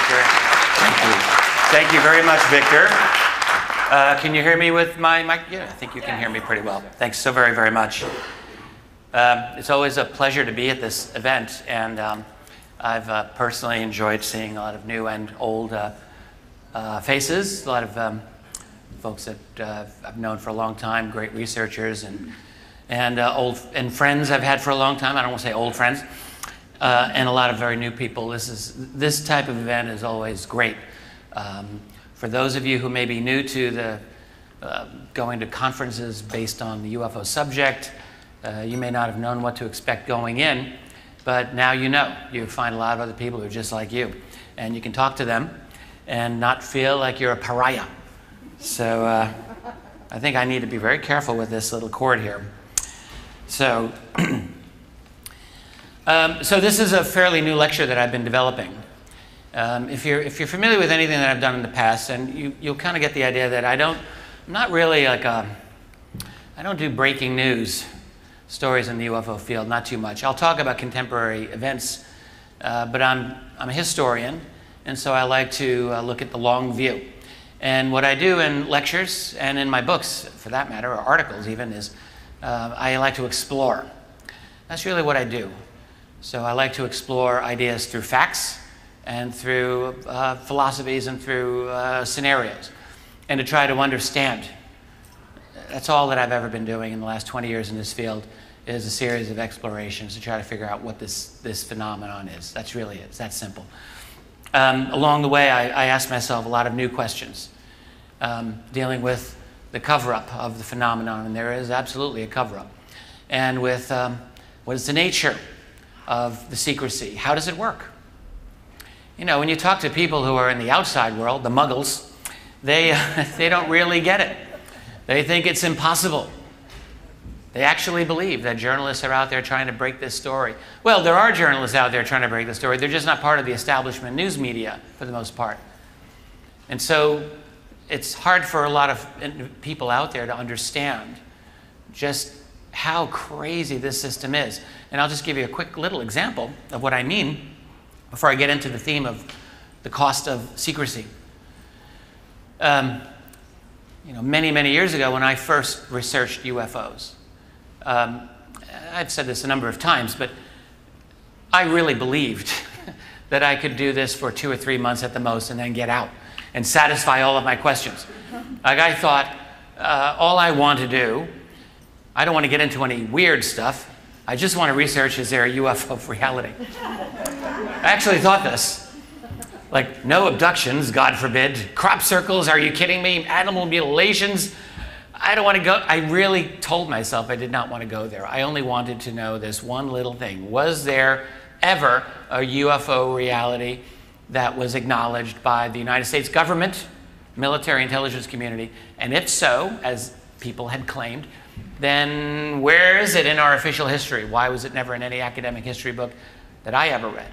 Victor. Thank you. Thank you very much, Victor. Uh, can you hear me with my mic? Yeah, I think you can hear me pretty well. Thanks so very, very much. Um, it's always a pleasure to be at this event, and um, I've uh, personally enjoyed seeing a lot of new and old uh, uh faces, a lot of um, folks that uh, I've known for a long time, great researchers, and and uh, old and friends I've had for a long time. I don't want to say old friends, and a lot of very new people. This is this type of event is always great. Um, for those of you who may be new to the uh, going to conferences based on the UFO subject, uh, you may not have known what to expect going in, but now you know. You find a lot of other people who are just like you, and you can talk to them and not feel like you're a pariah. So uh, I think I need to be very careful with this little cord here. So, um, so this is a fairly new lecture that I've been developing. Um, if, you're, if you're familiar with anything that I've done in the past, and you, you'll kind of get the idea that I don't, I'm not really like a, I don't do breaking news stories in the UFO field, not too much. I'll talk about contemporary events, uh, but I'm, I'm a historian, and so I like to uh, look at the long view. And what I do in lectures and in my books, for that matter, or articles even, is uh, I like to explore. That's really what I do. So I like to explore ideas through facts and through uh, philosophies and through uh, scenarios, and to try to understand. That's all that I've ever been doing in the last 20 years in this field is a series of explorations to try to figure out what this, this phenomenon is. That's really it. It's that simple. Um, along the way, I, I, asked myself a lot of new questions um, dealing with the cover up of the phenomenon, and there is absolutely a cover up. And with um, what is the nature of the secrecy? How does it work? You know, when you talk to people who are in the outside world, the muggles, they, they don't really get it. They think it's impossible. They actually believe that journalists are out there trying to break this story. Well, there are journalists out there trying to break the story. They're just not part of the establishment news media for the most part. And so it's hard for a lot of people out there to understand just how crazy this system is. And I'll just give you a quick little example of what I mean before I get into the theme of the cost of secrecy. Um, you know, many, many years ago when I first researched UFOs, um, I've said this a number of times, but I really believed that I could do this for two or three months at the most and then get out and satisfy all of my questions. Like I thought, uh, all I want to do, I don't want to get into any weird stuff. I just want to research is there a UFO reality? I actually thought this. Like, no abductions, God forbid. Crop circles, are you kidding me? Animal mutilations. I don't want to go. I really told myself I did not want to go there. I only wanted to know this one little thing. Was there ever a UFO reality that was acknowledged by the United States government, military intelligence community? And if so, as people had claimed, then where is it in our official history? Why was it never in any academic history book that I ever read?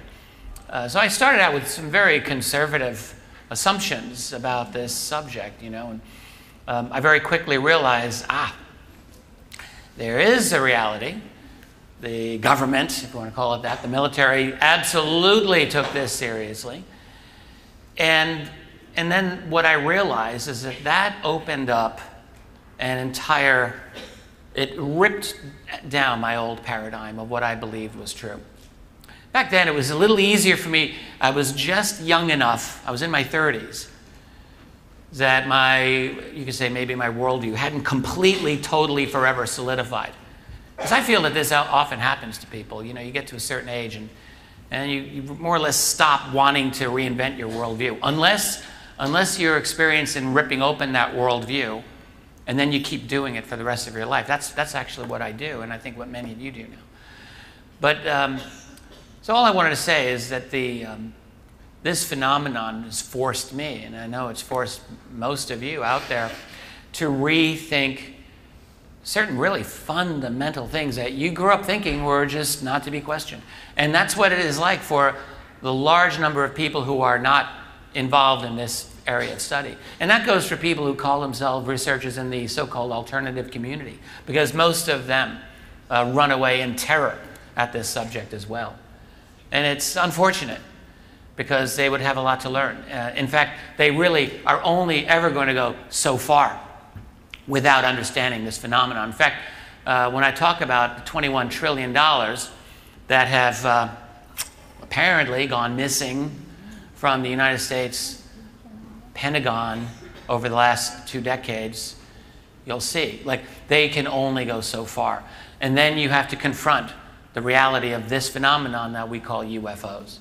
Uh, so I started out with some very conservative assumptions about this subject, you know, and um, I very quickly realized, ah, there is a reality. The government, if you want to call it that, the military absolutely took this seriously. And, and then what I realized is that that opened up an entire, it ripped down my old paradigm of what I believed was true. Back then, it was a little easier for me. I was just young enough, I was in my 30s, that my, you could say maybe my worldview hadn't completely, totally, forever solidified. Because I feel that this often happens to people. You know, you get to a certain age and, and you, you more or less stop wanting to reinvent your worldview. Unless, unless you're experiencing ripping open that worldview and then you keep doing it for the rest of your life. That's, that's actually what I do, and I think what many of you do now. But um, so all I wanted to say is that the, um, this phenomenon has forced me, and I know it's forced most of you out there, to rethink certain really fundamental things that you grew up thinking were just not to be questioned. And that's what it is like for the large number of people who are not involved in this area of study. And that goes for people who call themselves researchers in the so called alternative community, because most of them uh, run away in terror at this subject as well. And it's unfortunate because they would have a lot to learn. Uh, in fact, they really are only ever going to go so far without understanding this phenomenon. In fact, uh, when I talk about $21 trillion that have uh, apparently gone missing from the United States Pentagon over the last two decades, you'll see. Like, they can only go so far. And then you have to confront the reality of this phenomenon that we call UFOs.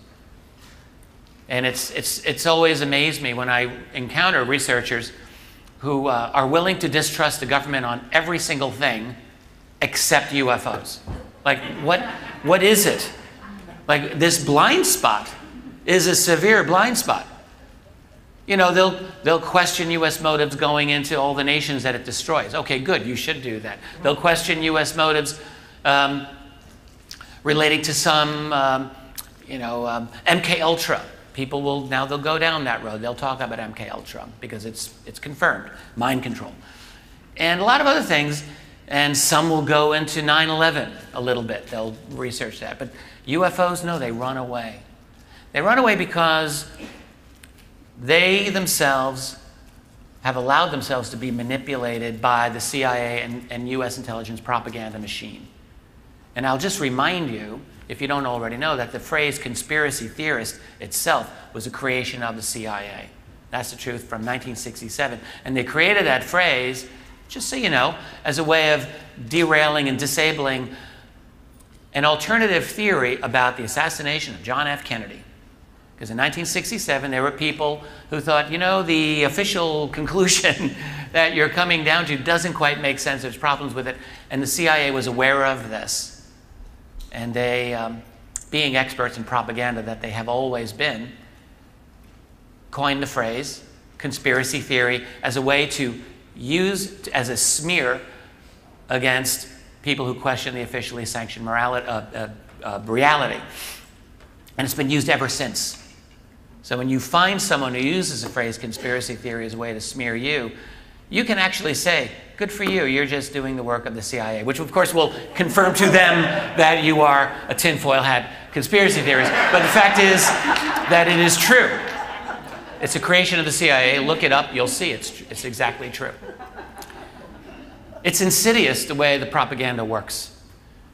And it's, it's, it's always amazed me when I encounter researchers who uh, are willing to distrust the government on every single thing except UFOs. Like, what, what is it? Like, this blind spot is a severe blind spot. You know, they'll, they'll question U.S. motives going into all the nations that it destroys. Okay, good, you should do that. They'll question U.S. motives um, relating to some, um, you know, um, MK Ultra people will now they'll go down that road. They'll talk about MK Ultra because it's it's confirmed mind control, and a lot of other things. And some will go into 9/11 a little bit. They'll research that, but UFOs, no, they run away. They run away because they themselves have allowed themselves to be manipulated by the CIA and, and U.S. intelligence propaganda machine. And I'll just remind you if you don't already know, that the phrase conspiracy theorist itself was a creation of the CIA. That's the truth from 1967. And they created that phrase, just so you know, as a way of derailing and disabling an alternative theory about the assassination of John F. Kennedy. Because in 1967, there were people who thought, you know, the official conclusion that you're coming down to doesn't quite make sense. There's problems with it. And the CIA was aware of this. And they, um, being experts in propaganda that they have always been, coined the phrase conspiracy theory as a way to use as a smear against people who question the officially sanctioned morality, uh, uh, uh, reality. And it's been used ever since. So when you find someone who uses the phrase conspiracy theory as a way to smear you, you can actually say, good for you, you're just doing the work of the CIA, which of course will confirm to them that you are a tinfoil hat conspiracy theorist. But the fact is that it is true. It's a creation of the CIA. Look it up, you'll see it's, it's exactly true. It's insidious the way the propaganda works.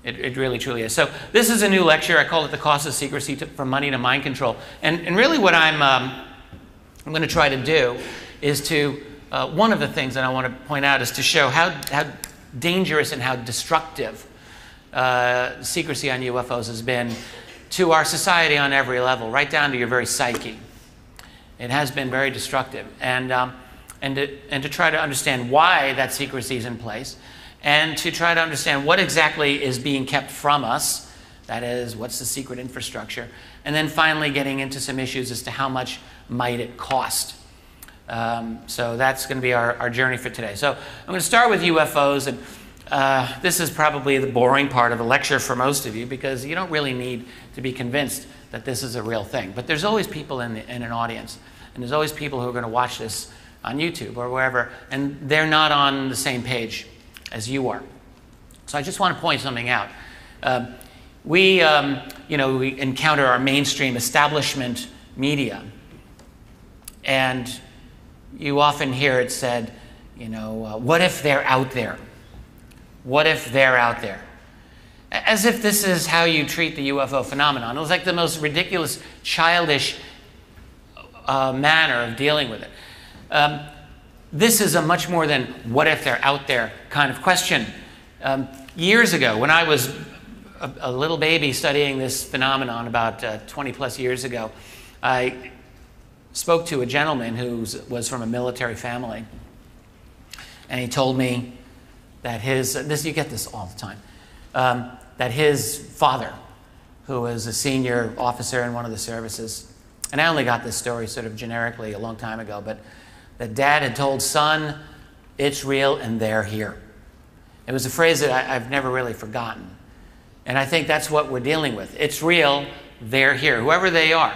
It, it, really truly is. So this is a new lecture. I call it The Cost of Secrecy to, From Money to Mind Control. And, and really what I'm, um, I'm going to try to do is to uh, one of the things that I want to point out is to show how, how dangerous and how destructive uh, secrecy on UFOs has been to our society on every level, right down to your very psyche. It has been very destructive. And, um, and, to, and to try to understand why that secrecy is in place, and to try to understand what exactly is being kept from us. That is, what's the secret infrastructure? And then finally getting into some issues as to how much might it cost um, so that's going to be our, our journey for today. So I'm going to start with UFOs, and uh, this is probably the boring part of the lecture for most of you because you don't really need to be convinced that this is a real thing. But there's always people in, the, in an audience, and there's always people who are going to watch this on YouTube or wherever, and they're not on the same page as you are. So I just want to point something out. Um, we, um, you know, we encounter our mainstream establishment media, and you often hear it said, you know, uh, what if they're out there? What if they're out there? As if this is how you treat the UFO phenomenon. It was like the most ridiculous, childish uh, manner of dealing with it. Um, this is a much more than what if they're out there kind of question. Um, years ago, when I was a, a, little baby studying this phenomenon about uh, 20 plus years ago, I spoke to a gentleman who was from a military family, and he told me that his, this, you get this all the time, um, that his father, who was a senior officer in one of the services, and I only got this story sort of generically a long time ago, but that dad had told son, it's real and they're here. It was a phrase that I, I've never really forgotten. And I think that's what we're dealing with. It's real, they're here, whoever they are.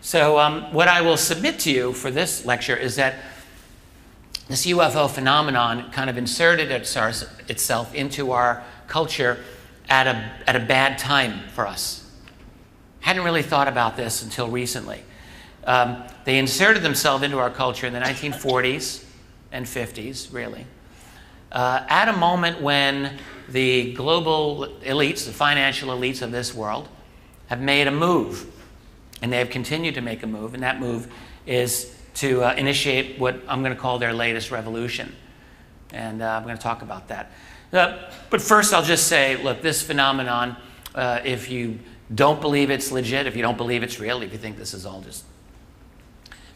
So, um, what I will submit to you for this lecture is that this UFO phenomenon kind of inserted itself into our culture at a, at a bad time for us. Hadn't really thought about this until recently. Um, they inserted themselves into our culture in the 1940s and 50s, really, uh, at a moment when the global elites, the financial elites of this world, have made a move. And they have continued to make a move, and that move is to uh, initiate what I'm going to call their latest revolution. And uh, I'm going to talk about that. Uh, but first, I'll just say look, this phenomenon, uh, if you don't believe it's legit, if you don't believe it's real, if you think this is all just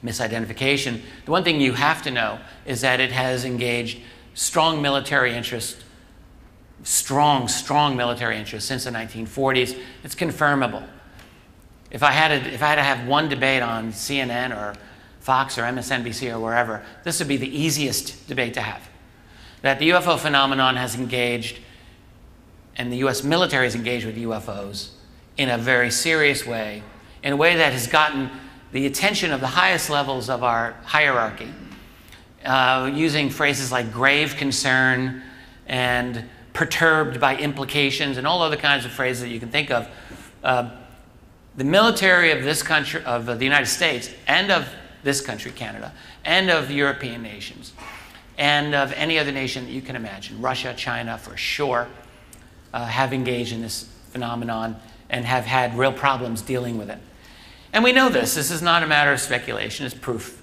misidentification, the one thing you have to know is that it has engaged strong military interest, strong, strong military interest since the 1940s. It's confirmable. If I, had to, if I had to have one debate on CNN or Fox or MSNBC or wherever, this would be the easiest debate to have. That the UFO phenomenon has engaged, and the US military has engaged with UFOs in a very serious way, in a way that has gotten the attention of the highest levels of our hierarchy, uh, using phrases like grave concern and perturbed by implications and all other kinds of phrases that you can think of. Uh, the military of this country, of the United States, and of this country, Canada, and of European nations, and of any other nation that you can imagine, Russia, China, for sure, uh, have engaged in this phenomenon and have had real problems dealing with it. And we know this. This is not a matter of speculation, it's proof.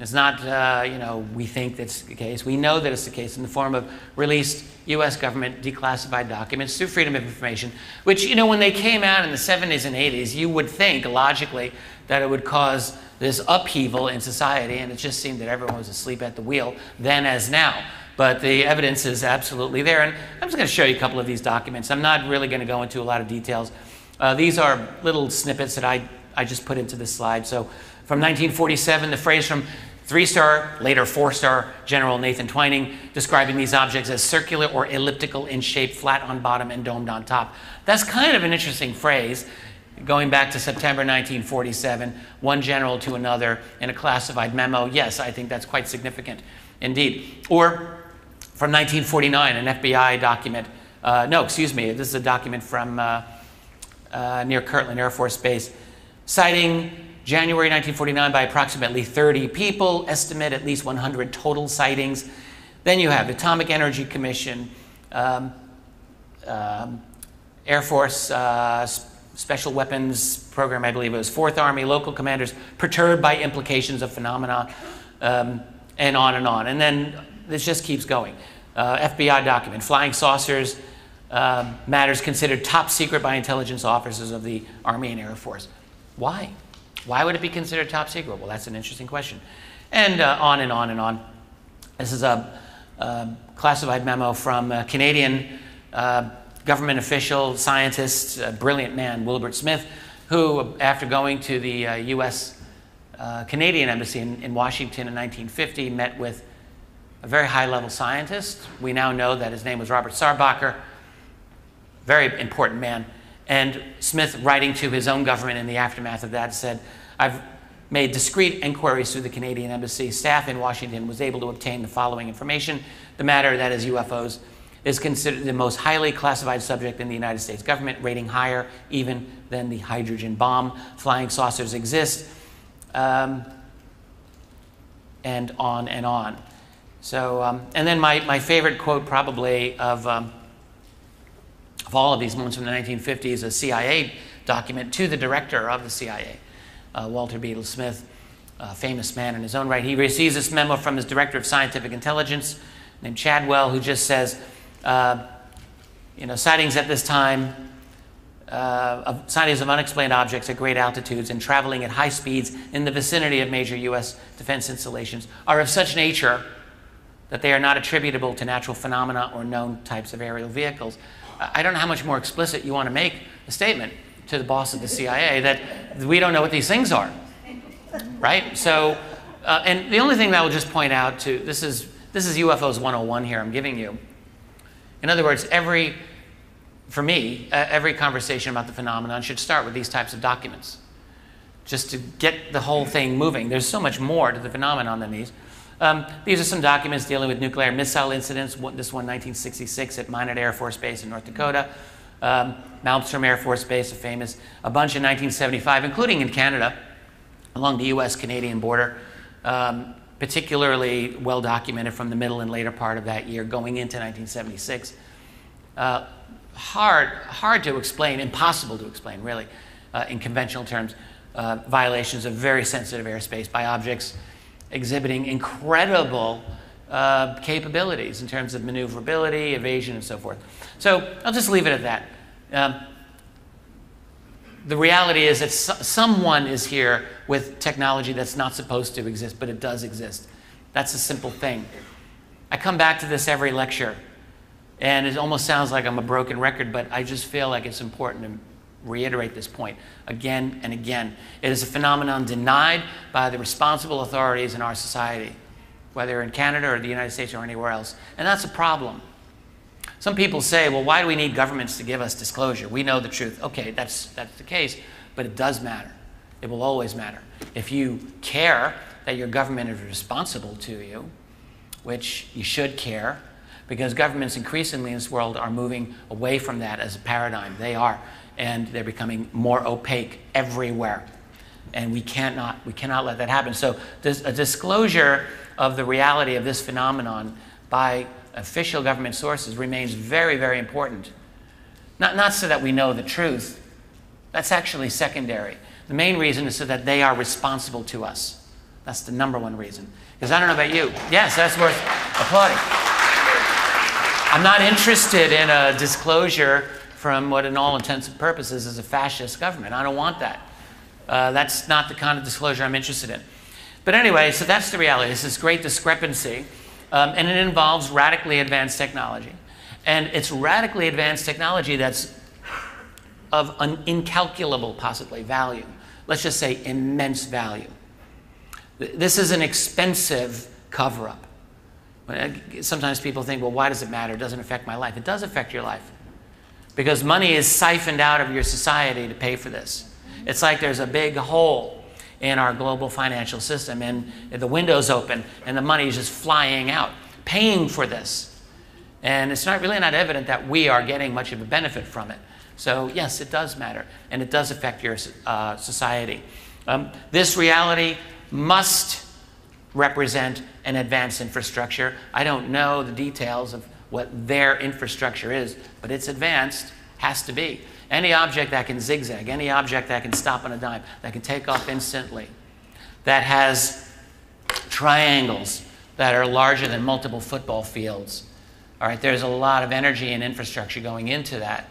It's not, uh, you know, we think that's the case. We know that it's the case in the form of released US government declassified documents through Freedom of Information, which, you know, when they came out in the 70s and 80s, you would think logically that it would cause this upheaval in society, and it just seemed that everyone was asleep at the wheel then as now. But the evidence is absolutely there. And I'm just going to show you a couple of these documents. I'm not really going to go into a lot of details. Uh, these are little snippets that I, I just put into this slide. So from 1947, the phrase from three star, later four star General Nathan Twining describing these objects as circular or elliptical in shape, flat on bottom and domed on top. That's kind of an interesting phrase. Going back to September 1947, one general to another in a classified memo. Yes, I think that's quite significant indeed. Or from 1949, an FBI document. Uh, no, excuse me, this is a document from uh, uh, near Kirtland Air Force Base, citing January 1949 by approximately 30 people, estimate at least 100 total sightings. Then you have Atomic Energy Commission, um, um, Air Force uh, Special Weapons Program, I believe it was, Fourth Army, local commanders perturbed by implications of phenomena, um, and on and on. And then this just keeps going. Uh, FBI document, flying saucers, uh, matters considered top secret by intelligence officers of the Army and Air Force. Why? Why would it be considered top secret? Well, that's an interesting question. And uh, on and on and on. This is a, a classified memo from a Canadian uh, government official, scientist, brilliant man, Wilbert Smith, who, after going to the U.S. Uh, Canadian Embassy in, in, Washington in 1950, met with a very high level scientist. We now know that his name was Robert Sarbacher, very important man. And Smith, writing to his own government in the aftermath of that, said, I've made discreet inquiries through the Canadian Embassy. Staff in Washington was able to obtain the following information. The matter, that is UFOs, is considered the most highly classified subject in the United States government, rating higher even than the hydrogen bomb. Flying saucers exist um, and on and on. So, um, and then my, my favorite quote probably of, um, of all of these moments from the 1950s, a CIA document to the director of the CIA, uh, Walter Bedell Smith, a famous man in his own right. He receives this memo from his director of scientific intelligence named Chadwell, who just says, uh, you know, sightings at this time uh, of sightings of unexplained objects at great altitudes and traveling at high speeds in the vicinity of major U.S. defense installations are of such nature that they are not attributable to natural phenomena or known types of aerial vehicles. I don't know how much more explicit you want to make a statement to the boss of the CIA that we don't know what these things are, right? So, uh, and the only thing that I will just point out to this is this is UFOs 101 here. I'm giving you. In other words, every for me, uh, every conversation about the phenomenon should start with these types of documents, just to get the whole thing moving. There's so much more to the phenomenon than these. Um, these are some documents dealing with nuclear missile incidents. This one, 1966, at Minot Air Force Base in North Dakota. Um, Malmstrom Air Force Base, a famous. A bunch in 1975, including in Canada. along the US Canadian border, um, particularly well documented from the middle and later part of that year going into 1976. Uh, hard, hard to explain, impossible to explain, really, uh, in conventional terms, uh, violations of very sensitive airspace by objects exhibiting incredible uh, capabilities in terms of maneuverability, evasion, and so forth. So I'll just leave it at that. Um, the reality is that so- someone is here with technology that's not supposed to exist, but it does exist. That's a simple thing. I come back to this every lecture, and it almost sounds like I'm a broken record, but I just feel like it's important reiterate this point again and again. It is a phenomenon denied by the responsible authorities in our society, whether in Canada or the United States or anywhere else. And that's a problem. Some people say, well, why do we need governments to give us disclosure? We know the truth. Okay, that's, that's the case, but it does matter. It will always matter. If you care that your government is responsible to you, which you should care, because governments increasingly in this world are moving away from that as a paradigm. They are, and they're becoming more opaque everywhere. And we cannot, we cannot let that happen. So, a disclosure of the reality of this phenomenon by official government sources remains very, very important. Not, not so that we know the truth, that's actually secondary. The main reason is so that they are responsible to us. That's the number one reason. Because I don't know about you. Yes, that's worth applauding. I'm not interested in a disclosure from what, in all intents and purposes, is a fascist government. I don't want that. Uh, that's not the kind of disclosure I'm interested in. But anyway, so that's the reality. It's this great discrepancy um, and it involves radically advanced technology. And it's radically advanced technology that's of an incalculable, possibly, value. Let's just say immense value. This is an expensive cover up. Sometimes people think, well, why does it matter? It doesn't affect my life. It does affect your life. Because money is siphoned out of your society to pay for this. It's like there's a big hole in our global financial system. And the window's open and the money is just flying out, paying for this. And it's not really not evident that we are getting much of a benefit from it. So, yes, it does matter, and it does affect your uh, society. Um, this reality must represent an advanced infrastructure. I don't know the details of what their infrastructure is, but it's advanced, has to be. Any object that can zigzag, any object that can stop on a dime, that can take off instantly, that has triangles that are larger than multiple football fields. All right, there's a lot of energy and infrastructure going into that,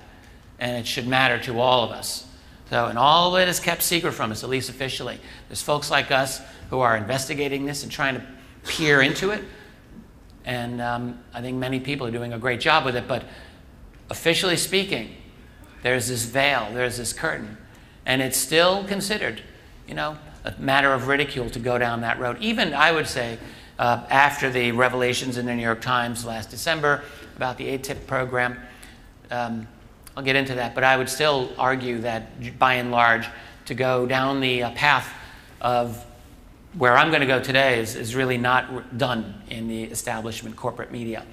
and it should matter to all of us. So, and all of it is kept secret from us, at least officially. There's folks like us who are investigating this and trying to peer into it. And um, I think many people are doing a great job with it, but officially speaking, there's this veil, there's this curtain. And it's still considered, you know, a matter of ridicule to go down that road. Even, I would say, uh, after the revelations in the New York Times last December about the ATIP program, um, I'll get into that, but I would still argue that by and large, to go down the uh, path of where I'm going to go today is, is really not done in the establishment corporate media.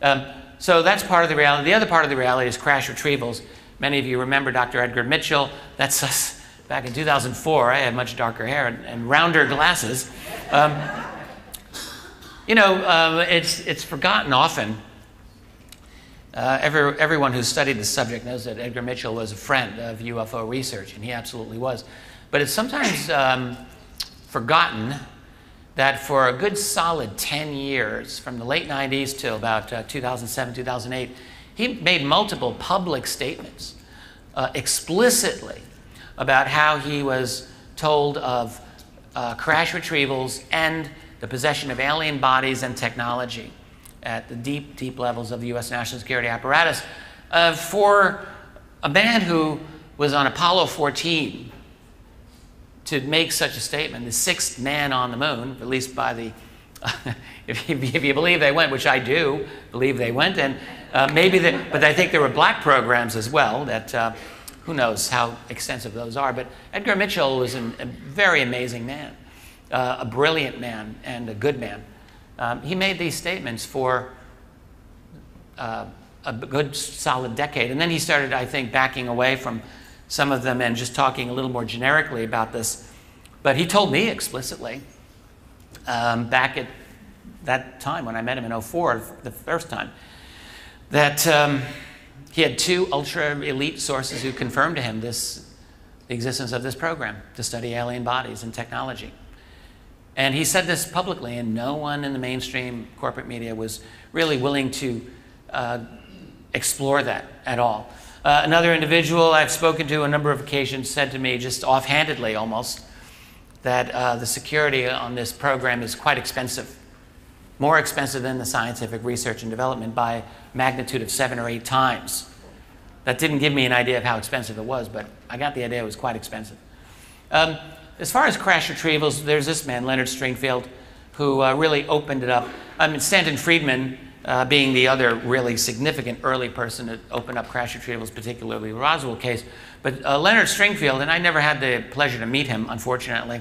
Um, so that's part of the reality. The other part of the reality is crash retrievals. Many of you remember Dr. Edgar Mitchell. That's us back in 2004. I had much darker hair and, and rounder glasses. Um, you know, uh, it's, it's forgotten often. Uh, every, everyone who's studied the subject knows that Edgar Mitchell was a friend of UFO research, and he absolutely was. But it's sometimes um, forgotten that for a good solid 10 years, from the late 90s till about uh, 2007, 2008, he made multiple public statements uh, explicitly about how he was told of uh, crash retrievals and the possession of alien bodies and technology at the deep, deep levels of the U.S. national security apparatus. Uh, for a man who was on Apollo 14 to make such a statement, the sixth man on the moon, at least by the if, you, if, you, believe they went, which I do believe they went, and uh, maybe, the, but I think there were black programs as well that uh, who knows how extensive those are. But Edgar Mitchell was an, a very amazing man, uh, a brilliant man, and a good man. Um, he made these statements for uh, a good solid decade, and then he started, I think, backing away from some of them and just talking a little more generically about this But he told me explicitly um, back at that time when I met him in 04, the first time, that um, he had two ultra elite sources who confirmed to him this, the existence of this program to study alien bodies and technology. And he said this publicly, and no one in the mainstream corporate media was really willing to uh, explore that at all. Uh, another individual I've spoken to a number of occasions said to me, just offhandedly almost, that uh, the security on this program is quite expensive, more expensive than the scientific research and development by magnitude of seven or eight times. That didn't give me an idea of how expensive it was, but I got the idea it was quite expensive. Um, as far as crash retrievals, there's this man, Leonard Stringfield, who uh, really opened it up. I mean, Stanton Friedman, uh, being the other really significant early person to open up crash retrievals, particularly the Roswell case. But uh, Leonard Stringfield, and I never had the pleasure to meet him, unfortunately,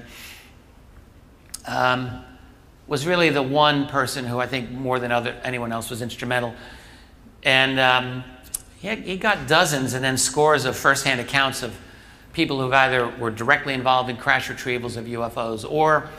um, was really the one person who I think more than other, anyone else was instrumental. And um, he, had, he got dozens and then scores of firsthand accounts of people who either were directly involved in crash retrievals of UFOs or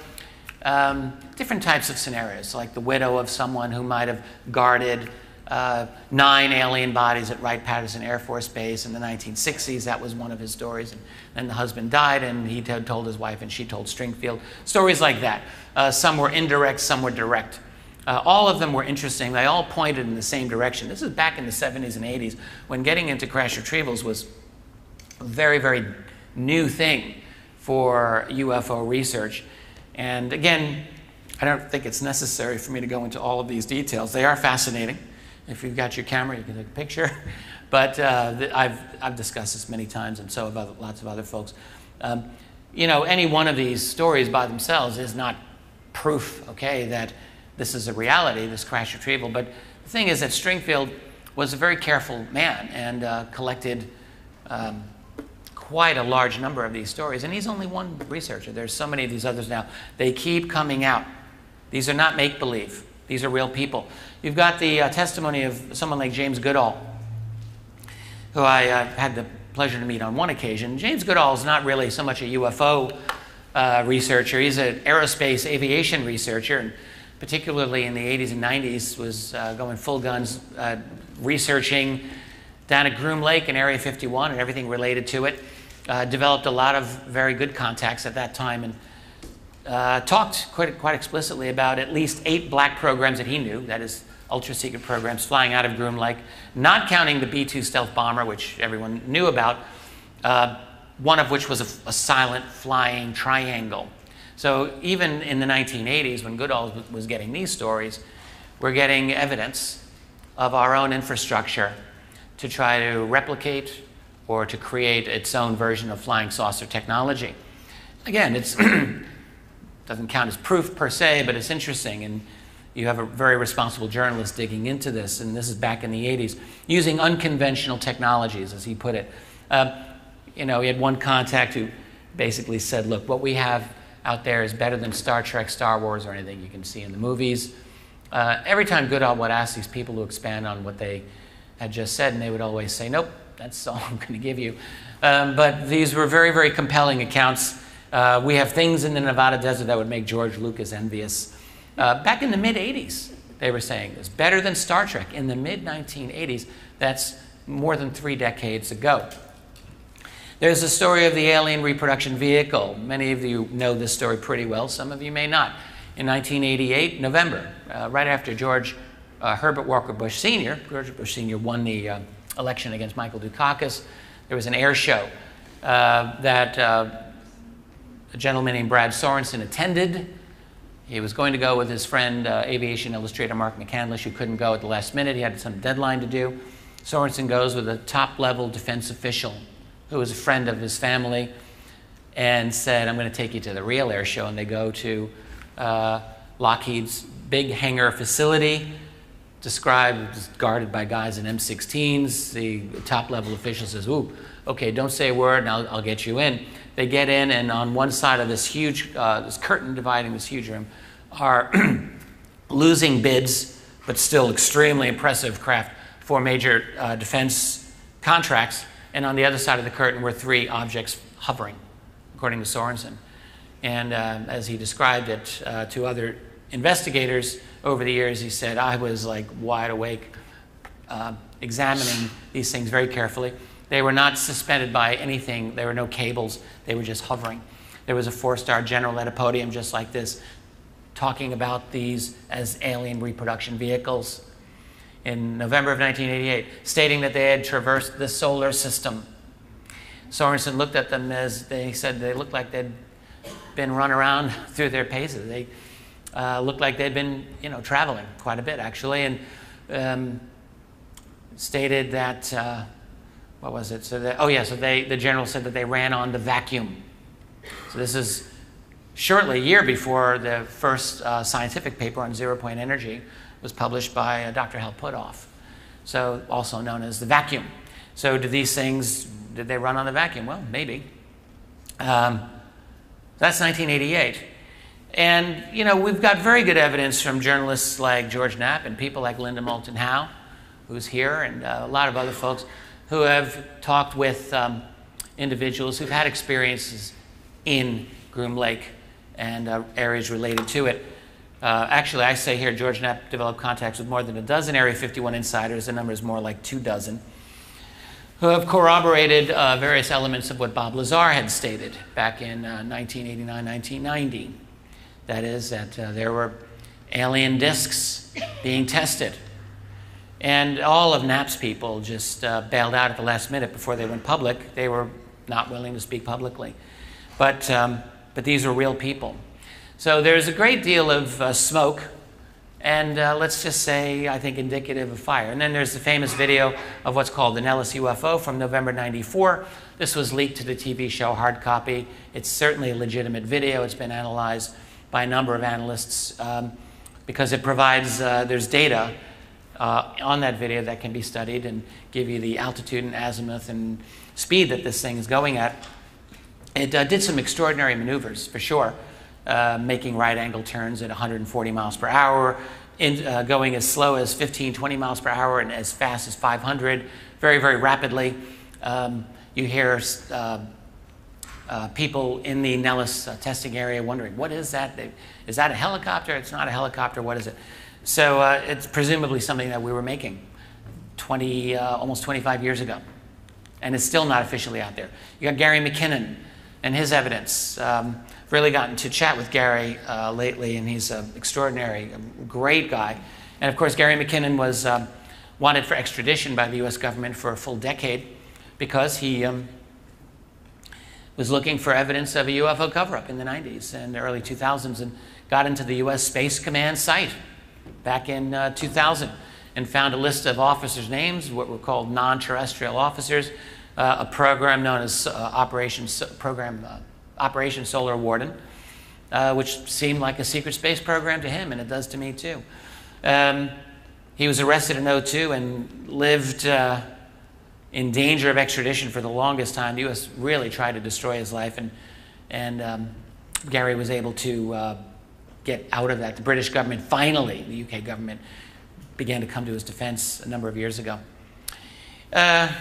um, different types of scenarios, like the widow of someone who might have guarded uh, nine alien bodies at Wright Patterson Air Force Base in the 1960s. That was one of his stories. And then the husband died, and he told his wife, and she told Stringfield. Stories like that. Uh, some were indirect, some were direct. Uh, all of them were interesting. They all pointed in the same direction. This is back in the 70s and 80s when getting into crash retrievals was a very, very new thing for UFO research. And again, I don't think it's necessary for me to go into all of these details. They are fascinating. If you've got your camera, you can take a picture. But uh, I've, I've discussed this many times, and so have other, lots of other folks. Um, you know, any one of these stories by themselves is not proof, okay, that this is a reality, this crash retrieval. But the thing is that Stringfield was a very careful man and uh, collected um, quite a large number of these stories, and he's only one researcher. There's so many of these others now. They keep coming out. These are not make believe, these are real people. You've got the uh, testimony of someone like James Goodall, who I uh, had the pleasure to meet on one occasion. James Goodall is not really so much a UFO uh, researcher, he's an aerospace aviation researcher. And particularly in the 80s and 90s, was uh, going full guns uh, researching down at Groom Lake in Area 51 and everything related to it. Uh, developed a lot of very good contacts at that time and uh, talked quite, quite explicitly about at least eight black programs that he knew, that is, ultra secret programs flying out of Groom Lake, not counting the B 2 stealth bomber, which everyone knew about, uh, one of which was a, a, silent flying triangle. So even in the 1980s, when Goodall was getting these stories, we're getting evidence of our own infrastructure to try to replicate or to create its own version of flying saucer technology. Again, it doesn't count as proof per se, but it's interesting. And you have a very responsible journalist digging into this, and this is back in the 80s, using unconventional technologies, as he put it. Uh, you know, he had one contact who basically said, look, what we have out there is better than Star Trek, Star Wars, or anything you can see in the movies. Uh, every time Goodall would ask these people to expand on what they had just said, and they would always say, nope, that's all I'm going to give you. Um, but these were very, very compelling accounts. Uh, we have things in the Nevada desert that would make George Lucas envious. Uh, back in the mid 80s, they were saying this better than Star Trek. In the mid 1980s, that's more than three decades ago. There's the story of the alien reproduction vehicle. Many of you know this story pretty well, some of you may not. In 1988, November, uh, right after George uh, Herbert Walker Bush Sr., George Bush Sr. won the uh, election against Michael Dukakis, there was an air show uh, that uh, a gentleman named Brad Sorensen attended. He was going to go with his friend, uh, aviation illustrator Mark McCandlish, who couldn't go at the last minute. He had some deadline to do. Sorensen goes with a top level defense official who was a friend of his family and said, I'm going to take you to the real air show. And they go to uh, Lockheed's big hangar facility described as guarded by guys in M16s. The top level official says, Ooh, okay, don't say a word and I'll, I'll get you in. They get in, and on one side of this huge, uh, this curtain dividing this huge room, are losing bids, but still extremely impressive craft for major uh, defense contracts. And on the other side of the curtain were three objects hovering, according to Sorensen. And uh, as he described it uh, to other investigators over the years, he said, I was like wide awake, uh, examining these things very carefully. They were not suspended by anything, there were no cables, they were just hovering. There was a four star general at a podium just like this, talking about these as alien reproduction vehicles in November of 1988, stating that they had traversed the solar system. Sorensen looked at them as they said they looked like they'd been run around through their paces. They uh, looked like they'd been, you know, traveling quite a bit actually, and um, stated that uh, what was it? So oh yeah, so they the general said that they ran on the vacuum. So this is shortly a year before the first uh, scientific paper on zero point energy was published by uh, Dr. Hal Puthoff, so also known as the vacuum. So do these things, did they run on the vacuum? Well, maybe. Um, that's 1988. And, you know, we've got very good evidence from journalists like George Knapp and people like Linda Moulton Howe, who's here, and uh, a lot of other folks who have talked with um, individuals who've had experiences in Groom Lake and uh, areas related to it. Uh, actually, I say here George Knapp developed contacts with more than a dozen Area 51 insiders. The number is more like two dozen, who have corroborated uh, various elements of what Bob Lazar had stated back in 1989 uh, 1990. That is, that uh, there were alien discs being tested. And all of Knapp's people just uh, bailed out at the last minute before they went public. They were not willing to speak publicly. But, um, but these are real people. So there's a great deal of uh, smoke, and uh, let's just say, I think, indicative of fire. And then there's the famous video of what's called the Nellis UFO from November 94. This was leaked to the TV show Hard Copy. It's certainly a legitimate video. It's been analyzed by a number of analysts um, because it provides, uh, there's data uh, on that video that can be studied and give you the altitude and azimuth and speed that this thing is going at. It uh, did some extraordinary maneuvers, for sure. Uh, making right angle turns at 140 miles per hour, in, uh, going as slow as 15, 20 miles per hour, and as fast as 500, very, very rapidly. Um, you hear uh, uh, people in the Nellis uh, testing area wondering, what is that? They, is that a helicopter? It's not a helicopter. What is it? So uh, it's presumably something that we were making 20, almost 25 years ago. And it's still not officially out there. You got Gary McKinnon and his evidence. Um, really gotten to chat with Gary uh, lately, and he's an extraordinary, great guy. And of course, Gary McKinnon was um, wanted for extradition by the U.S. government for a full decade because he um, was looking for evidence of a UFO cover-up in the 90s and the early 2000s, and got into the U.S. Space Command site back in uh, 2000 and found a list of officers' names, what were called non-terrestrial officers, uh, a program known as uh, Operation Program uh, Operation Solar Warden, uh, which seemed like a secret space program to him, and it does to me too. Um, he was arrested in 02 and lived uh, in danger of extradition for the longest time. The U.S. really tried to destroy his life, and, and um, Gary was able to uh, get out of that. The British government, finally, the UK government, began to come to his defense a number of years ago. Uh,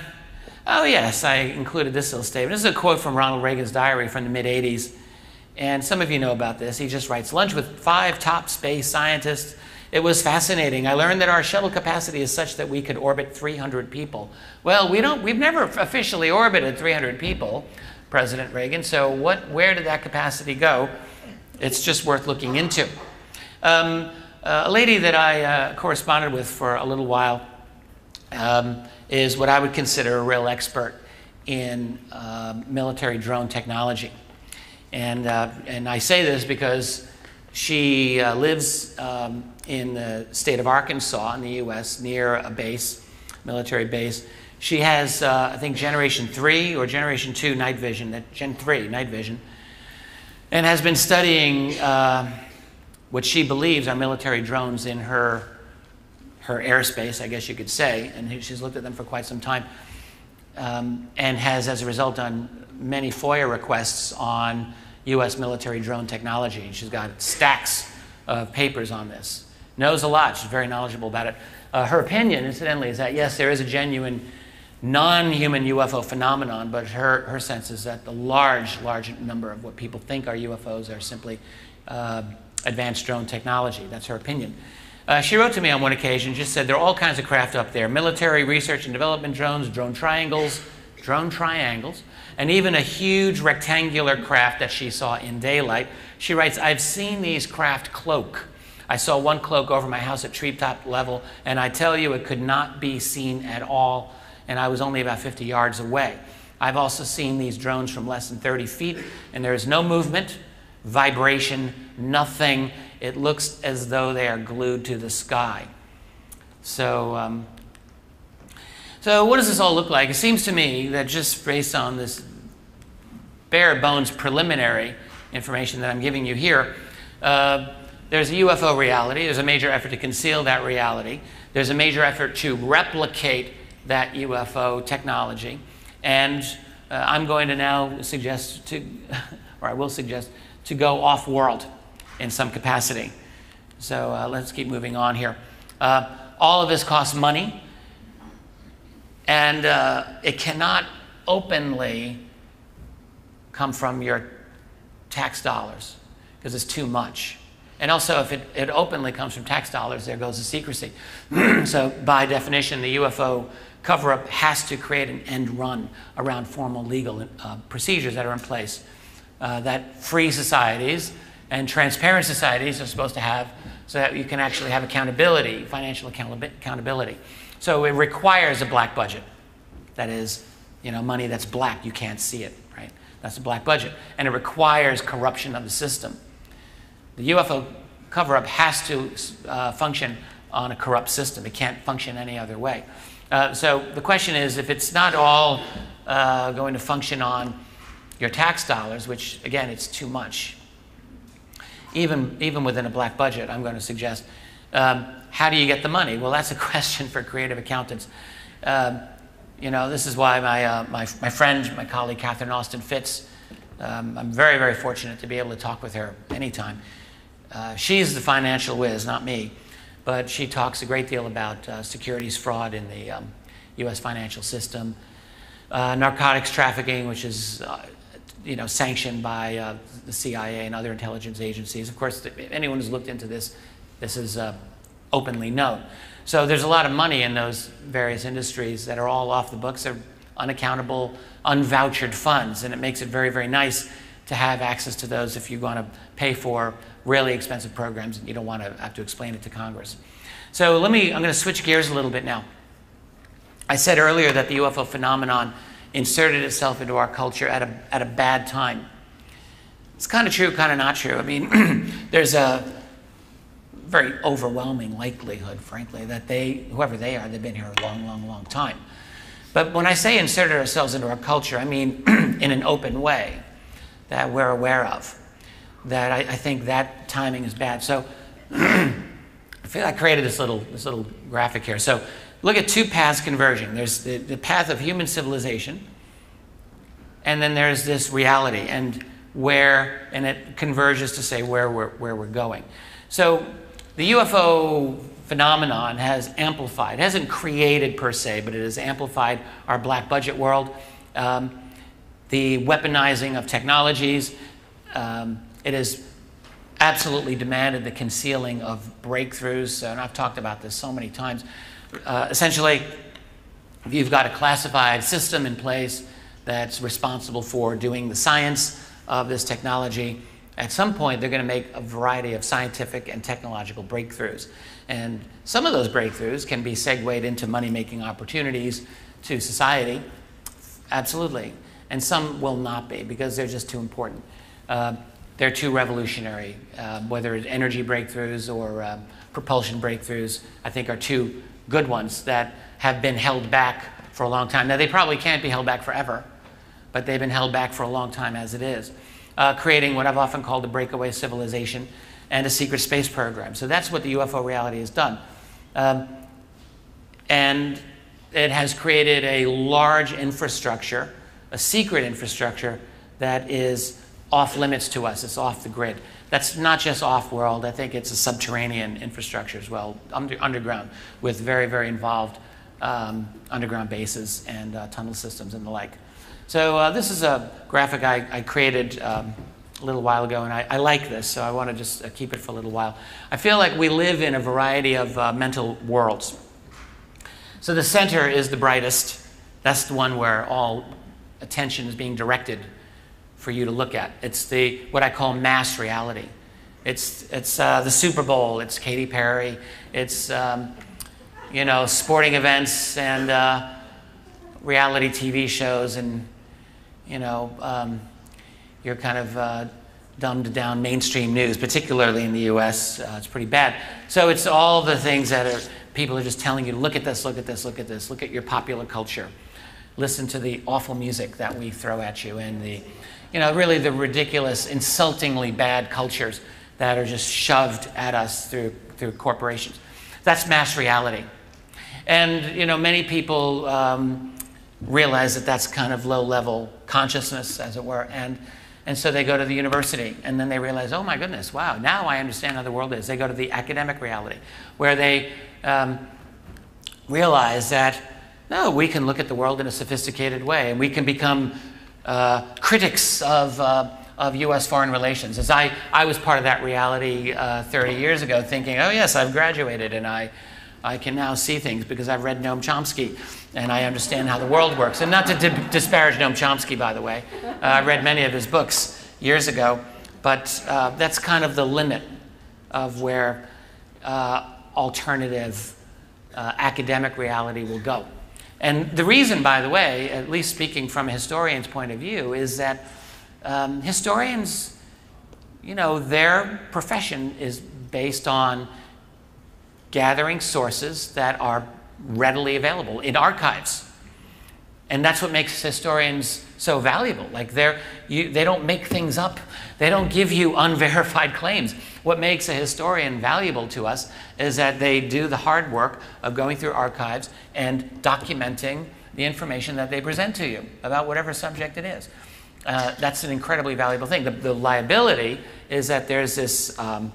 Oh, yes, I included this little statement. This is a quote from Ronald Reagan's diary from the mid 80s. And some of you know about this. He just writes Lunch with five top space scientists. It was fascinating. I learned that our shuttle capacity is such that we could orbit 300 people. Well, we don't, we've never officially orbited 300 people, President Reagan. So, what, where did that capacity go? It's just worth looking into. Um, uh, a lady that I uh, corresponded with for a little while um, is what I would consider a real expert in uh, military drone technology. And, uh, and I say this because she uh, lives um, in the state of Arkansas in the US near a base, military base. She has, uh, I think, Generation 3 or Generation 2 night vision, that Gen 3 night vision, and has been studying uh, what she believes are military drones in her her airspace, I guess you could say, and she's looked at them for quite some time, um, and has, as a result, done many FOIA requests on U.S. military drone technology. And she's got stacks of papers on this. Knows a lot. She's very knowledgeable about it. Uh, her opinion, incidentally, is that yes, there is a genuine non human UFO phenomenon, but her, her sense is that the large, large number of what people think are UFOs are simply uh, advanced drone technology. That's her opinion. Uh, she wrote to me on one occasion, just said there are all kinds of craft up there military research and development drones, drone triangles, drone triangles, and even a huge rectangular craft that she saw in daylight. She writes, I've seen these craft cloak. I saw one cloak over my house at treetop level, and I tell you, it could not be seen at all, and I was only about 50 yards away. I've also seen these drones from less than 30 feet, and there is no movement, vibration, nothing. It looks as though they are glued to the sky. So, um, so what does this all look like? It seems to me that just based on this bare bones preliminary information that I'm giving you here, uh, there's a UFO reality. There's a major effort to conceal that reality. There's a major effort to replicate that UFO technology. And uh, I'm going to now suggest to, or I will suggest, to go off world in some capacity. So uh, let's keep moving on here. Uh, all of this costs money, and uh, it cannot openly come from your tax dollars because it's too much. And also, if it, it openly comes from tax dollars, there goes the secrecy. so, by definition, the UFO cover up has to create an end run around formal legal uh, procedures that are in place uh, that free societies and transparent societies are supposed to have so that you can actually have accountability, financial accountability. So, it requires a black budget. That is, you know, money that's black, you can't see it, right? That's a black budget. And it requires corruption of the system. The UFO cover up has to uh, function on a corrupt system. It can't function any other way. Uh, so the question is if it's not all uh, going to function on your tax dollars, which again, it's too much, even, even within a black budget, I'm going to suggest, um, how do you get the money? Well, that's a question for creative accountants. Um, you know, this is why my, uh, my, my friend, my colleague, Catherine Austin Fitts, um, I'm very, very fortunate to be able to talk with her anytime. Uh, she's the financial whiz, not me, but she talks a great deal about uh, securities fraud in the um, U.S. financial system, uh, narcotics trafficking, which is uh, you know sanctioned by uh, the CIA and other intelligence agencies. Of course, anyone who's looked into this, this is openly known. So there's a lot of money in those various industries that are all off the books. They're unaccountable, unvouchered funds, and it makes it very, very nice to have access to those if you want to pay for really expensive programs and you don't want to have to explain it to Congress. So let me, I'm going to switch gears a little bit now. I said earlier that the UFO phenomenon inserted itself into our culture at a, at a bad time. It's kind of true, kind of not true. I mean, there's a very overwhelming likelihood, frankly, that they, whoever they are, they've been here a long, long, long time. But when I say inserted ourselves into our culture, I mean in an open way that we're aware of. That I, I think that timing is bad. So I feel I created this little, this little graphic here. So look at two paths converging. There's the, the path of human civilization, and then there's this reality, and where, and it converges to say where we're, where we're going. So the UFO phenomenon has amplified, it hasn't created per se, but it has amplified our black budget world. Um, the weaponizing of technologies. Um, it has absolutely demanded the concealing of breakthroughs, and I've talked about this so many times. Uh, essentially, you've got a classified system in place that's responsible for doing the science of this technology. At some point, they're going to make a variety of scientific and technological breakthroughs. And some of those breakthroughs can be segued into money making opportunities to society. Absolutely and some will not be because they're just too important. Uh, they're too revolutionary, uh, whether it's energy breakthroughs or uh, propulsion breakthroughs, I think are two good ones that have been held back for a long time. Now, they probably can't be held back forever, but they've been held back for a long time as it is, uh, creating what I've often called a breakaway civilization and a secret space program. So that's what the UFO reality has done. Um, and it has created a large infrastructure a secret infrastructure that is off limits to us. It's off the grid. That's not just off world. I think it's a subterranean infrastructure as well, under, underground, with very, very involved um, underground bases and uh, tunnel systems and the like. So uh, this is a graphic I, I created um, a little while ago, and I, I like this, so I want to just uh, keep it for a little while. I feel like we live in a variety of uh, mental worlds. So the center is the brightest. That's the one where all attention is being directed for you to look at. It's the what I call mass reality. It's it's uh, the Super Bowl. It's Katy Perry. It's um, you know sporting events and uh, reality TV shows and you know um, your kind of uh, dumbed down mainstream news, particularly in the U.S. Uh, it's pretty bad. So it's all the things that are people are just telling you look at this, look at this, look at this, look at your popular culture, listen to the awful music that we throw at you and the you know really the ridiculous, insultingly bad cultures that are just shoved at us through, through corporations. That's mass reality. And, you know, many people um, realize that that's kind of low level consciousness, as it were. And, and so they go to the university and then they realize, oh my goodness, wow, now I understand how the world is. They go to the academic reality where they um, realize that, no, we can look at the world in a sophisticated way and we can become uh, critics of. Uh, of U.S. foreign relations. As I, I was part of that reality uh, 30 years ago, thinking, oh, yes, I've graduated and I, I can now see things because I've read Noam Chomsky and I understand how the world works. And not to di- disparage Noam Chomsky, by the way. Uh, I read many of his books years ago, but uh, that's kind of the limit of where uh, alternative academic reality will go. And the reason, by the way, at least speaking from a historian's point of view, is that um, historians, you know, their profession is based on gathering sources that are readily available in archives. And that's what makes historians so valuable. Like they're, you, they don't make things up. They don't give you unverified claims. What makes a historian valuable to us is that they do the hard work of going through archives and documenting the information that they present to you about whatever subject it is uh, that's an incredibly valuable thing. The, the, liability is that there's this, um,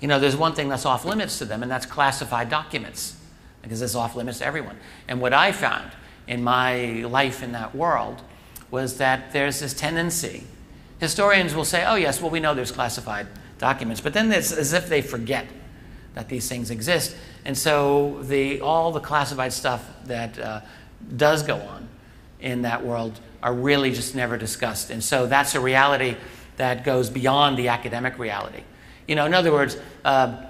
you know, there's one thing that's off limits to them, and that's classified documents, because it's off limits to everyone. And what I found in my life in that world was that there's this tendency. Historians will say, oh, yes, well, we know there's classified documents, but then it's as if they forget that these things exist. And so the, all the classified stuff that uh, does go on in that world are really just never discussed. And so that's a reality that goes beyond the academic reality. You know, in other words, uh,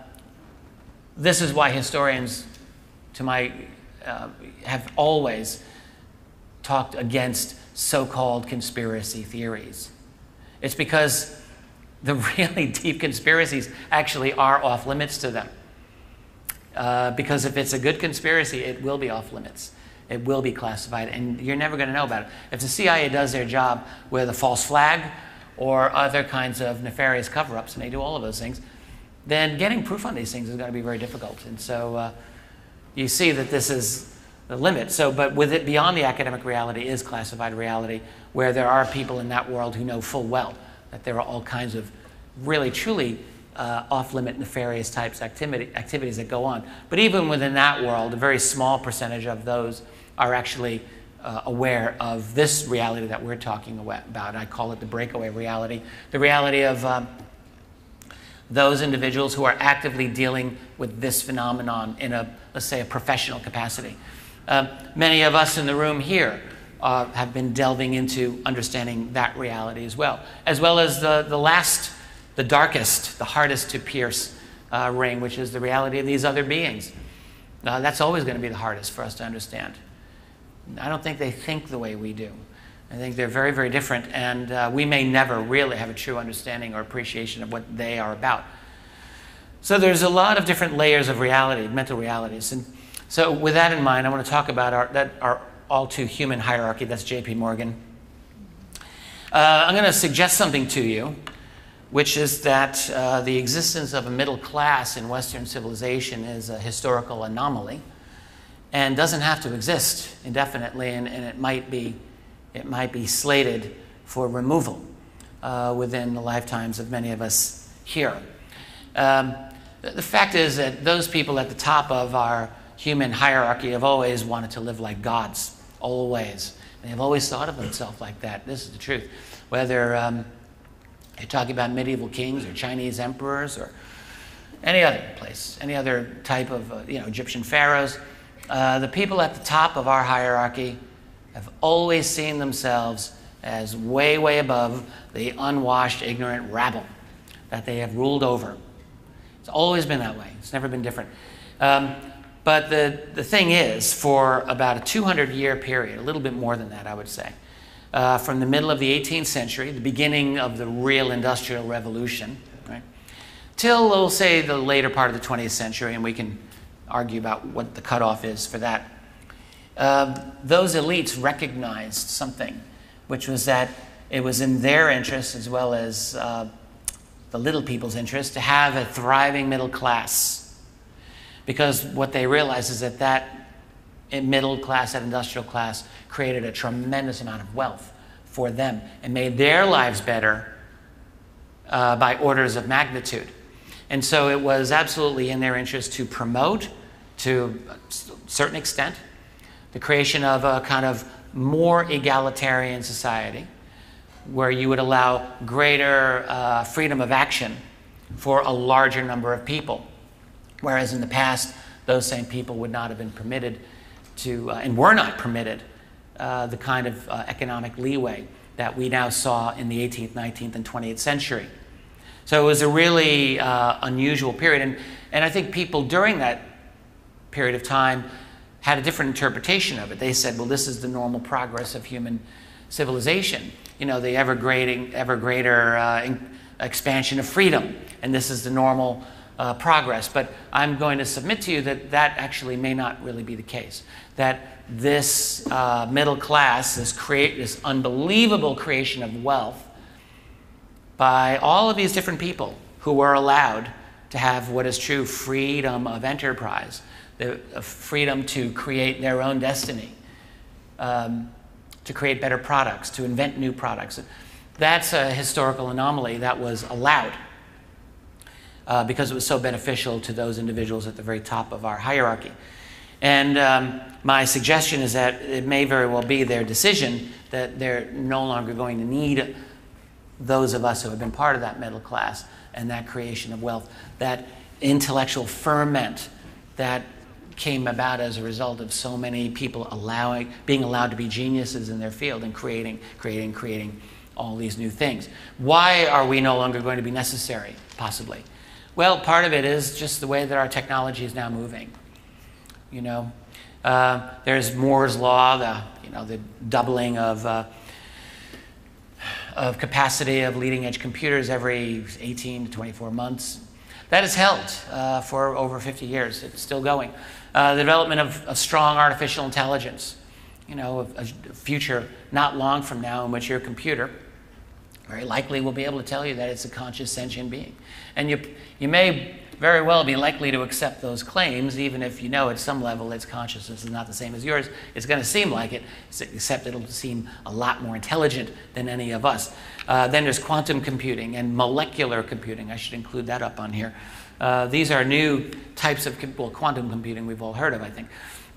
this is why historians, to my, uh, have always talked against so-called conspiracy theories. It's because the really deep conspiracies actually are off limits to them. Uh, because if it's a good conspiracy, it will be off limits. It will be classified, and you're never going to know about it. If the CIA does their job with a false flag or other kinds of nefarious cover ups, and they do all of those things, then getting proof on these things is going to be very difficult. And so uh, you see that this is the limit. So, but with it beyond the academic reality is classified reality, where there are people in that world who know full well that there are all kinds of really, truly uh, off-limit nefarious types activity, activities that go on. But even within that world, a very small percentage of those are actually uh, aware of this reality that we're talking about. I call it the breakaway reality, the reality of um, those individuals who are actively dealing with this phenomenon in a, let's say, a professional capacity. Uh, many of us in the room here uh, have been delving into understanding that reality as well, as well as the, the last, the darkest, the hardest to pierce uh, ring, which is the reality of these other beings. Uh, that's always going to be the hardest for us to understand. I don't think they think the way we do. I think they're very, very different, and uh, we may never really have a true understanding or appreciation of what they are about. So there's a lot of different layers of reality, mental realities. And so with that in mind, I want to talk about our, that, our all too human hierarchy. That's J.P. Morgan. Uh, I'm going to suggest something to you, which is that uh, the existence of a middle class in Western civilization is a historical anomaly and doesn't have to exist indefinitely, and, and it, might be, it might be slated for removal uh, within the lifetimes of many of us here. Um, the fact is that those people at the top of our human hierarchy have always wanted to live like gods, always. They've always thought of themselves like that. This is the truth. Whether um, you're talking about medieval kings or Chinese emperors or any other place, any other type of uh, you know, Egyptian pharaohs, uh, the people at the top of our hierarchy have always seen themselves as way, way above the unwashed, ignorant rabble that they have ruled over. It's always been that way. It's never been different. Um, but the, the thing is, for about a 200 year period, a little bit more than that, I would say, uh, from the middle of the 18th century, the beginning of the real industrial revolution, right, till, we'll say, the later part of the 20th century, and we can argue about what the cutoff is for that. Uh, those elites recognized something, which was that it was in their interest as well as uh, the little people's interest to have a thriving middle class. Because what they realized is that that middle class, that industrial class, created a tremendous amount of wealth for them and made their lives better uh, by orders of magnitude. And so it was absolutely in their interest to promote, to a certain extent, the creation of a kind of more egalitarian society where you would allow greater uh, freedom of action for a larger number of people. Whereas in the past, those same people would not have been permitted to, uh, and were not permitted, uh, the kind of uh, economic leeway that we now saw in the 18th, 19th, and 20th century. So it was a really uh, unusual period. And, and I think people during that period of time had a different interpretation of it. They said, well, this is the normal progress of human civilization. You know, the ever, grading, ever greater uh, expansion of freedom. And this is the normal uh, progress. But I'm going to submit to you that that actually may not really be the case. That this uh, middle class, this, create, this unbelievable creation of wealth, by all of these different people who were allowed to have what is true freedom of enterprise, the freedom to create their own destiny, um, to create better products, to invent new products. That's a historical anomaly that was allowed uh, because it was so beneficial to those individuals at the very top of our hierarchy. And um, my suggestion is that it may very well be their decision that they're no longer going to need those of us who have been part of that middle class and that creation of wealth, that intellectual ferment that came about as a result of so many people allowing, being allowed to be geniuses in their field and creating, creating, creating all these new things. Why are we no longer going to be necessary, possibly? Well, part of it is just the way that our technology is now moving. You know, uh, there's Moore's law, the you know the doubling of uh, of capacity of leading edge computers every 18 to 24 months. That has held uh, for over 50 years. It's still going. Uh, the development of, strong artificial intelligence, you know, a, a future not long from now in which your computer very likely will be able to tell you that it's a conscious sentient being. And you, you may very well be likely to accept those claims, even if you know at some level its consciousness is not the same as yours. It's going to seem like it, except it'll seem a lot more intelligent than any of us. Uh, then there's quantum computing and molecular computing. I should include that up on here. Uh, these are new types of well, quantum computing we've all heard of, I think,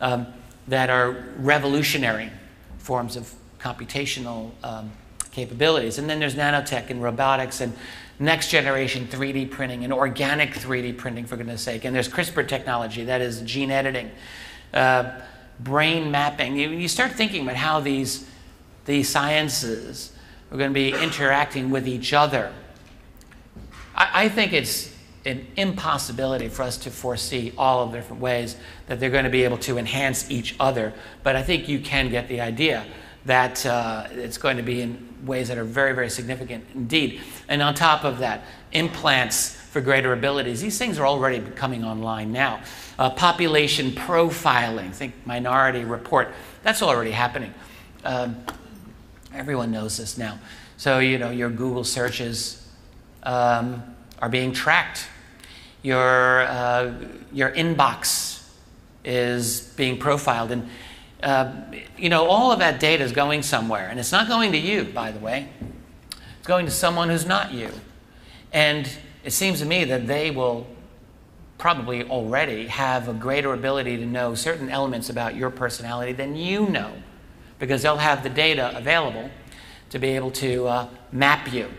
um, that are revolutionary forms of computational um, capabilities. And then there's nanotech and robotics and next generation 3D printing and organic 3D printing, for goodness sake. And there's CRISPR technology, that is gene editing, uh, brain mapping. You, you start thinking about how these, these sciences are going to be interacting with each other. I, I think it's an impossibility for us to foresee all of the different ways that they're going to be able to enhance each other. But I think you can get the idea that uh, it's going to be in ways that are very, very significant indeed. And on top of that, implants for greater abilities. These things are already coming online now. Uh, population profiling, think Minority Report, that's already happening. Um, everyone knows this now. So, you know, your Google searches um, are being tracked. Your, uh, your inbox is being profiled. And uh, you know, all of that data is going somewhere. And it's not going to you, by the way. It's going to someone who's not you. And it seems to me that they will probably already have a greater ability to know certain elements about your personality than you know, because they'll have the data available to be able to uh, map you,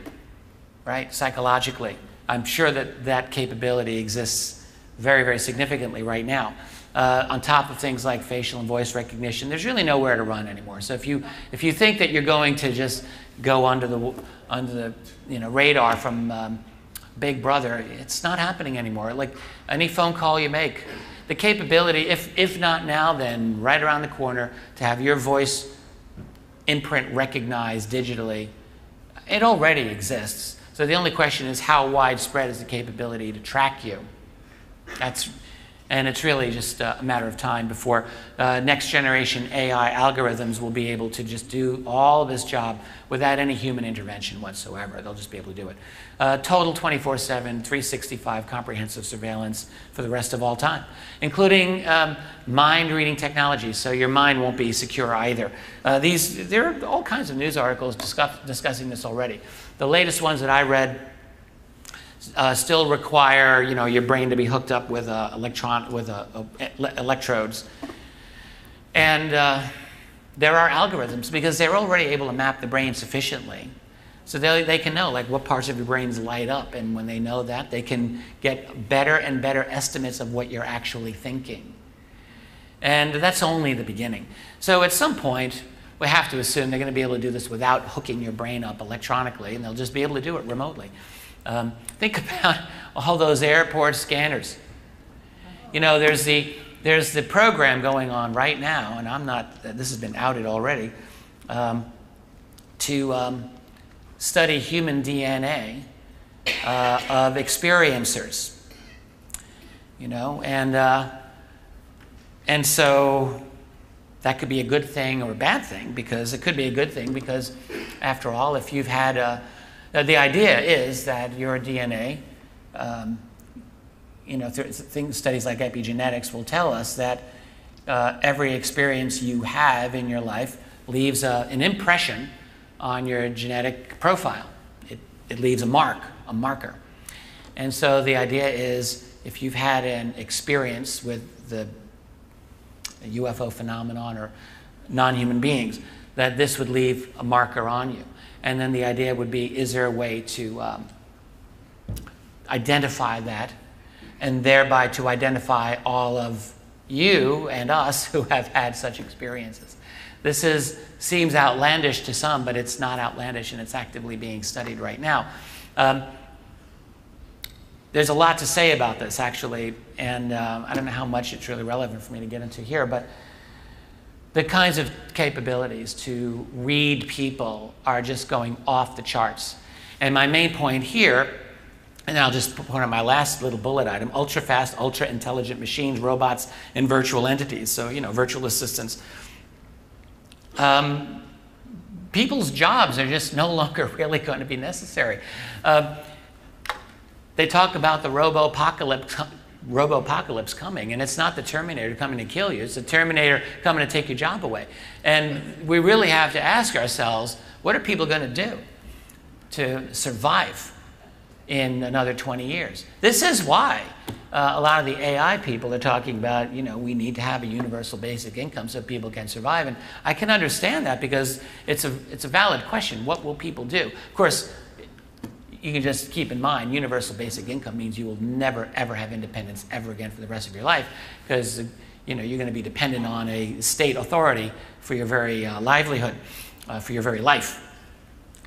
right, psychologically. I'm sure that that capability exists very, very significantly right now. Uh, on top of things like facial and voice recognition, there's really nowhere to run anymore. So if you if you think that you're going to just go under the under the you know radar from um, Big Brother, it's not happening anymore. Like any phone call you make, the capability, if if not now, then right around the corner, to have your voice imprint recognized digitally, it already exists. So the only question is how widespread is the capability to track you? That's and it's really just a matter of time before uh, next generation AI algorithms will be able to just do all of this job without any human intervention whatsoever. They'll just be able to do it. Uh, total 24 7, 365 comprehensive surveillance for the rest of all time, including um, mind reading technologies, so your mind won't be secure either. Uh, these, there are all kinds of news articles discuss, discussing this already. The latest ones that I read uh, still require you know your brain to be hooked up with a electron with a, a, electrodes, and uh, there are algorithms because they're already able to map the brain sufficiently, so they they can know like what parts of your brains light up, and when they know that, they can get better and better estimates of what you're actually thinking. And that's only the beginning. So at some point, we have to assume they're going to be able to do this without hooking your brain up electronically, and they'll just be able to do it remotely. Um, think about all those airport scanners. You know, there's the, there's the program going on right now, and I'm not, this has been outed already, um, to um, study human DNA uh, of experiencers. You know, and, uh, and so that could be a good thing or a bad thing because it could be a good thing because, after all, if you've had a now, the idea is that your DNA, um, you know, things, studies like epigenetics will tell us that uh, every experience you have in your life leaves a, an impression on your genetic profile. It, it leaves a mark, a marker. And so the idea is if you've had an experience with the UFO phenomenon or non human beings, that this would leave a marker on you. And then the idea would be is there a way to um, identify that and thereby to identify all of you and us who have had such experiences? This is, seems outlandish to some, but it's not outlandish and it's actively being studied right now. Um, there's a lot to say about this, actually, and um, I don't know how much it's really relevant for me to get into here, but the kinds of capabilities to read people are just going off the charts. And my main point here, and I'll just point on my last little bullet item ultra fast, ultra intelligent machines, robots, and virtual entities. So, you know, virtual assistants. Um, people's jobs are just no longer really going to be necessary. Uh, they talk about the robo apocalypse coming, and it's not the Terminator coming to kill you, it's the Terminator coming to take your job away. And we really have to ask ourselves, what are people going to do to survive in another 20 years? This is why uh, a lot of the AI people are talking about, you know, we need to have a universal basic income so people can survive. And I can understand that because it's a, it's a valid question. What will people do? Of course, you can just keep in mind universal basic income means you will never ever have independence ever again for the rest of your life because you know you're going to be dependent on a state authority for your very uh, livelihood uh, for your very life.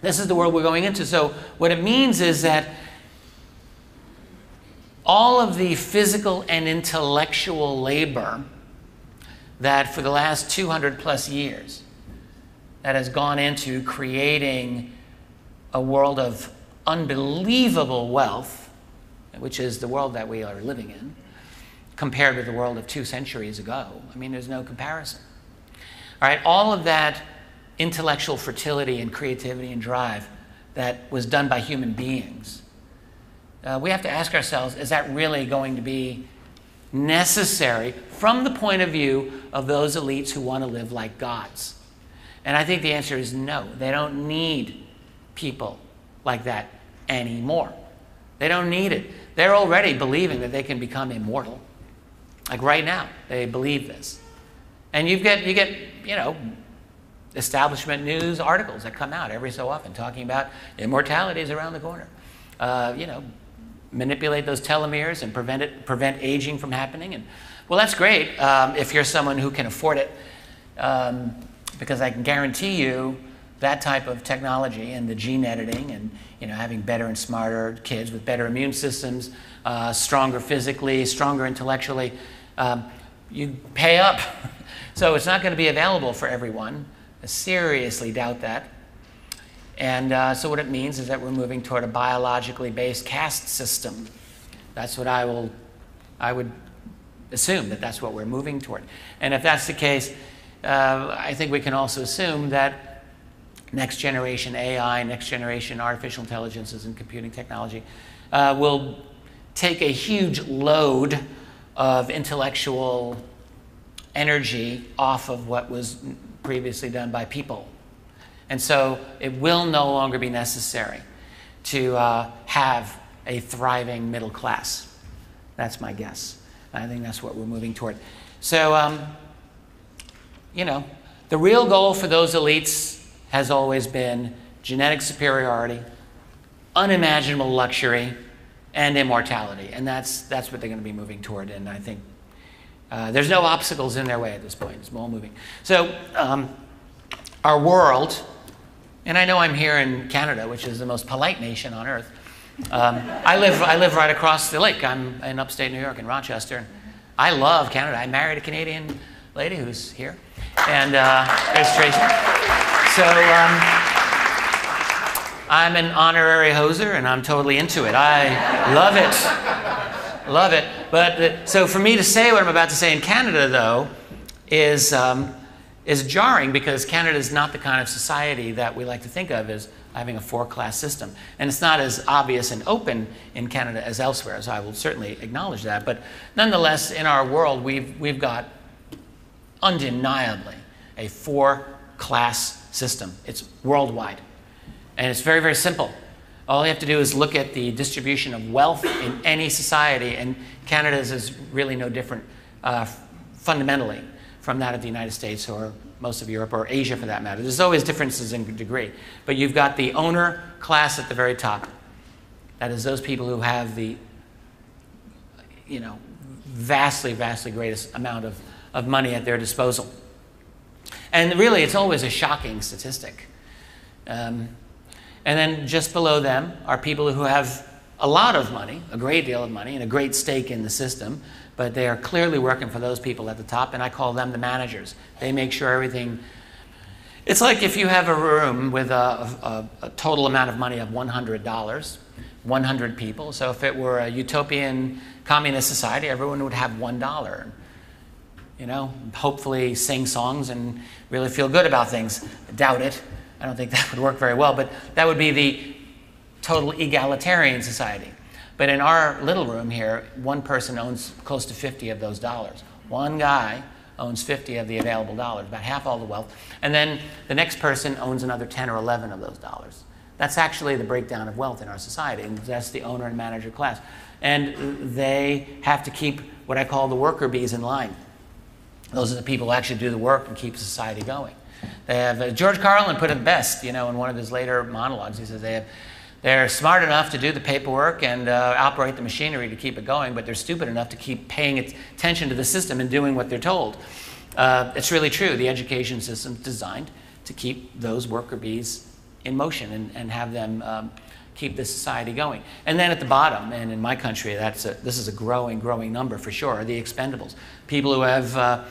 This is the world we're going into. So what it means is that all of the physical and intellectual labor that for the last 200 plus years that has gone into creating a world of unbelievable wealth, which is the world that we are living in, compared with the world of two centuries ago. I mean, there's no comparison. All right, all of that intellectual fertility and creativity and drive that was done by human beings, uh, we have to ask ourselves is that really going to be necessary from the point of view of those elites who want to live like gods? And I think the answer is no. They don't need people like that anymore. They don't need it. They're already believing that they can become immortal. Like right now, they believe this. And you get, you get, you know, establishment news articles that come out every so often talking about immortality is around the corner. Uh, you know, manipulate those telomeres and prevent it, prevent aging from happening. And well, that's great um, if you're someone who can afford it, um, because I can guarantee you that type of technology and the gene editing and you know having better and smarter kids with better immune systems, uh, stronger physically, stronger intellectually, um, you pay up. so it's not going to be available for everyone. I seriously doubt that. And uh, so what it means is that we're moving toward a biologically based caste system. That's what I will, I would assume that that's what we're moving toward. And if that's the case, uh, I think we can also assume that next generation AI, next generation artificial intelligences and computing technology uh, will take a huge load of intellectual energy off of what was previously done by people. And so it will no longer be necessary to uh, have a thriving middle class. That's my guess. I think that's what we're moving toward. So, um, you know, the real goal for those elites has always been genetic superiority, unimaginable luxury, and immortality. And that's, that's what they're going to be moving toward. And I think uh, there's no obstacles in their way at this point. It's all moving. So, um, our world, and I know I'm here in Canada, which is the most polite nation on earth. Um, I, live, I live right across the lake. I'm in upstate New York, in Rochester. I love Canada. I married a Canadian lady who's here, and uh, there's Tracy. So um, I'm an honorary hoser, and I'm totally into it. I love it, love it. But uh, so for me to say what I'm about to say in Canada, though, is um, is jarring because Canada is not the kind of society that we like to think of as having a four class system. And it's not as obvious and open in Canada as elsewhere, so I will certainly acknowledge that. But nonetheless, in our world, we've, we've got undeniably a four class system. It's worldwide. And it's very, very simple. All you have to do is look at the distribution of wealth in any society, and Canada's is really no different uh, fundamentally from that of the United States or most of Europe or Asia for that matter. There's always differences in degree. But you've got the owner class at the very top. That is those people who have the, you know, vastly, vastly greatest amount of, of money at their disposal. And really, it's always a shocking statistic. Um, and then just below them are people who have a lot of money, a great deal of money, and a great stake in the system, but they are clearly working for those people at the top, and I call them the managers. They make sure everything. It's like if you have a room with a, a, a total amount of money of $100, 100 people. So if it were a utopian communist society, everyone would have $1. You know, hopefully sing songs and really feel good about things. I doubt it. I don't think that would work very well, but that would be the total egalitarian society. But in our little room here, one person owns close to 50 of those dollars. One guy owns 50 of the available dollars, about half all the wealth. And then the next person owns another 10 or 11 of those dollars. That's actually the breakdown of wealth in our society, and that's the owner and manager class. And they have to keep what I call the worker bees in line. Those are the people who actually do the work and keep society going. They have uh, George Carlin put it best, you know, in one of his later monologues. He says they have they're smart enough to do the paperwork and uh, operate the machinery to keep it going, but they're stupid enough to keep paying attention to the system and doing what they're told. Uh, it's really true. The education system's designed to keep those worker bees in motion and, and have them um, keep the society going. And then at the bottom, and in my country, that's a, this is a growing, growing number for sure, are the expendables. People who have uh,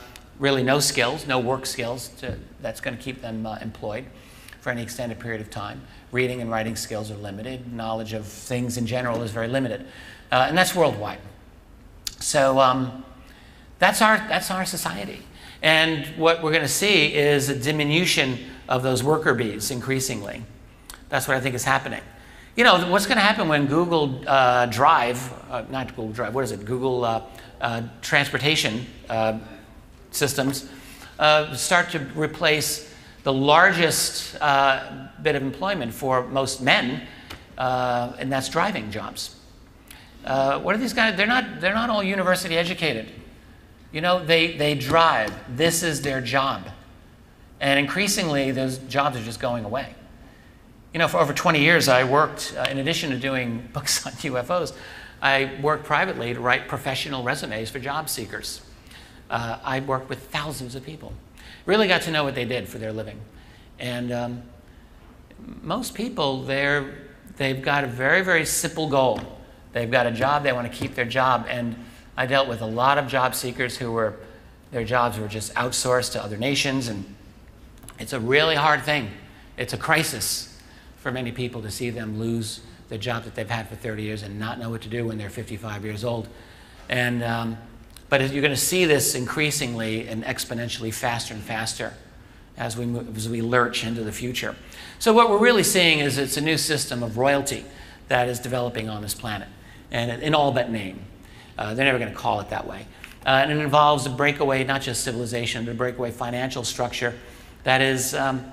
really no skills, no work skills, to, that's going to keep them uh, employed for any extended period of time reading and writing skills are limited. Knowledge of things in general is very limited. Uh, and that's worldwide. So um, that's, our, that's our society. And what we're going to see is a diminution of those worker bees increasingly. That's what I think is happening. You know, what's going to happen when Google uh, Drive, uh, not Google Drive, what is it? Google uh, transportation uh, systems start to replace the largest uh, bit of employment for most men, uh, and that's driving jobs. Uh, what are these guys? They're not, they're not all university educated. You know, they, they drive. This is their job. And increasingly, those jobs are just going away. You know, for over 20 years, I worked, uh, in addition to doing books on UFOs, I worked privately to write professional resumes for job seekers. Uh, I worked with thousands of people. Really got to know what they did for their living. And um, most people, they're, they've got a very, very simple goal. They've got a job, they want to keep their job. And I dealt with a lot of job seekers who were, their jobs were just outsourced to other nations. And it's a really hard thing. It's a crisis for many people to see them lose the job that they've had for 30 years and not know what to do when they're 55 years old. And, um, but you're going to see this increasingly and exponentially faster and faster as we, move, as we lurch into the future. So what we're really seeing is it's a new system of royalty that is developing on this planet, and in all but name. Uh, they're never going to call it that way. Uh, and it involves a breakaway, not just civilization, but a breakaway financial structure that is, um,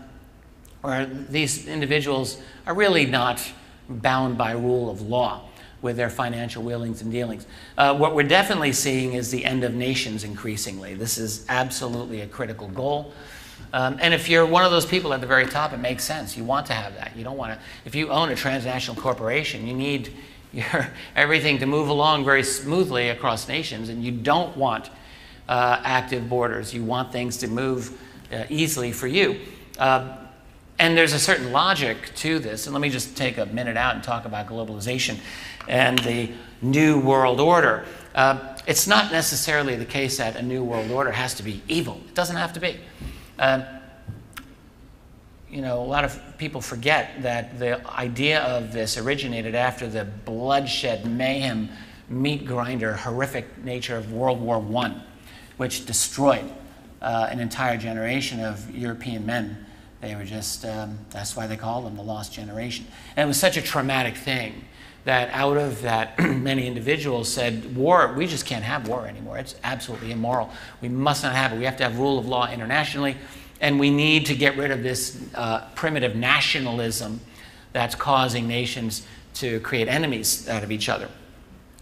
where these individuals are really not bound by rule of law with their financial wheelings and dealings. Uh, what we're definitely seeing is the end of nations increasingly. This is absolutely a critical goal. Um, and if you're one of those people at the very top, it makes sense. You want to have that. You don't want to, if you own a transnational corporation, you need your, everything to move along very smoothly across nations, and you don't want uh, active borders. You want things to move uh, easily for you. Uh, and there's a certain logic to this. And let me just take a minute out and talk about globalization and the New World Order. Uh, it's not necessarily the case that a New World Order has to be evil, it doesn't have to be. Uh, you know, a lot of people forget that the idea of this originated after the bloodshed, mayhem, meat grinder, horrific nature of World War I, which destroyed uh, an entire generation of European men. They were just, um, that's why they call them the lost generation. And it was such a traumatic thing that out of that, many individuals said, war, we just can't have war anymore. It's absolutely immoral. We must not have it. We have to have rule of law internationally, and we need to get rid of this uh, primitive nationalism that's causing nations to create enemies out of each other.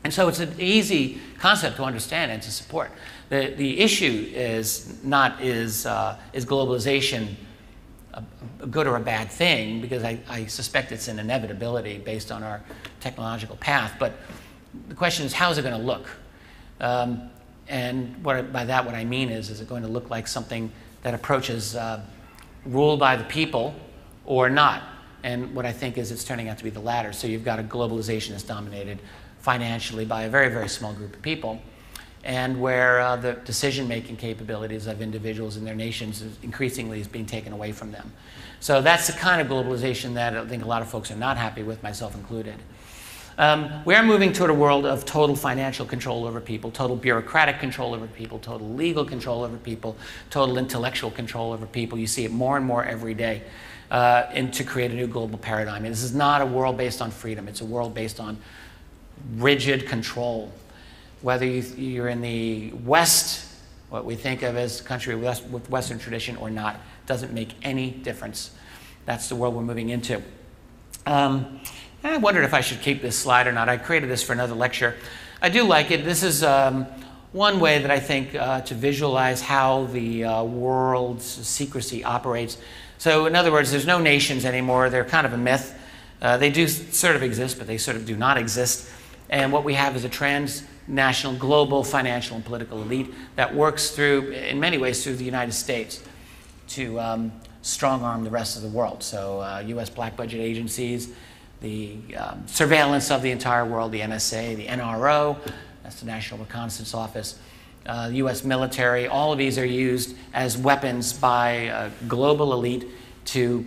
And so it's an easy concept to understand and to support. The, the issue is not is, uh, is globalization a, good or a bad thing because I, I, suspect it's an inevitability based on our technological path. But the question is, how is it going to look? Um, and what, by that, what I mean is, is it going to look like something that approaches uh, ruled by the people or not? And what I think is it's turning out to be the latter. So you've got a globalization that's dominated financially by a very, very small group of people and where uh, the decision-making capabilities of individuals in their nations is increasingly is being taken away from them. So that's the kind of globalization that I think a lot of folks are not happy with, myself included. Um, we are moving toward a world of total financial control over people, total bureaucratic control over people, total legal control over people, total intellectual control over people. You see it more and more every day. Uh, and to create a new global paradigm. And this is not a world based on freedom, it's a world based on rigid control whether you're in the West, what we think of as country with Western tradition or not, doesn't make any difference. That's the world we're moving into. Um, I wondered if I should keep this slide or not. I created this for another lecture. I do like it. This is um, one way that I think uh, to visualize how the uh, world's secrecy operates. So, in other words, there's no nations anymore. They're kind of a myth. Uh, they do sort of exist, but they sort of do not exist. And what we have is a trans national, global financial and political elite that works through, in many ways, through the United States to um, strong arm the rest of the world. So, uh, US black budget agencies, the um, surveillance of the entire world, the NSA, the NRO, that's the National Reconnaissance Office, uh, US military, all of these are used as weapons by a global elite to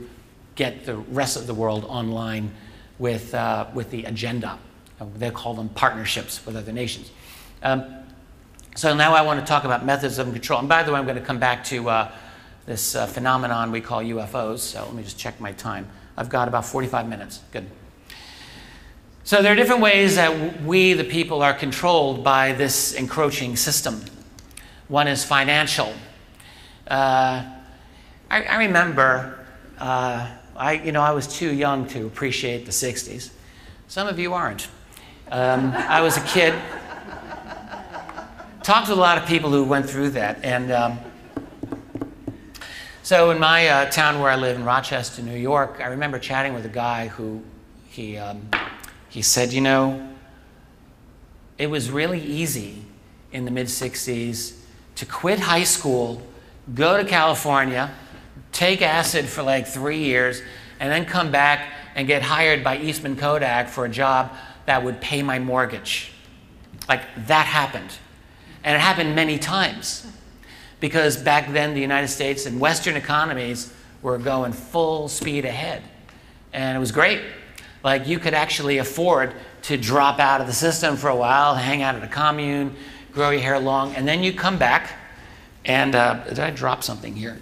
get the rest of the world online with, uh, with the agenda. Uh, they call them partnerships with other nations. Um, so now I want to talk about methods of control. And by the way, I'm going to come back to uh, this uh, phenomenon we call UFOs. So let me just check my time. I've got about 45 minutes. Good. So there are different ways that we, the people, are controlled by this encroaching system. One is financial. Uh, I, I, remember, uh, I, you know, I was too young to appreciate the 60s. Some of you aren't. Um, I was a kid. Talked to a lot of people who went through that. And um, so in my uh, town where I live in Rochester, New York, I remember chatting with a guy who he, um, he said, you know, it was really easy in the mid 60s to quit high school, go to California, take acid for like three years, and then come back and get hired by Eastman Kodak for a job that would pay my mortgage. Like that happened. And it happened many times. Because back then, the United States and Western economies were going full speed ahead. And it was great. Like you could actually afford to drop out of the system for a while, hang out at a commune, grow your hair long, and then you come back. And uh, did I drop something here?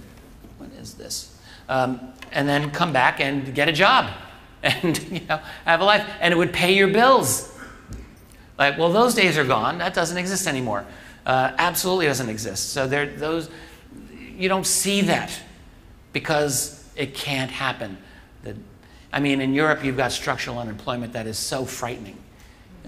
What is this? Um, and then come back and get a job and you know have a life. And it would pay your bills. Like well those days are gone. That doesn't exist anymore. Uh, absolutely doesn't exist. So there those you don't see that because it can't happen. The, i mean in europe you've got structural unemployment that is so frightening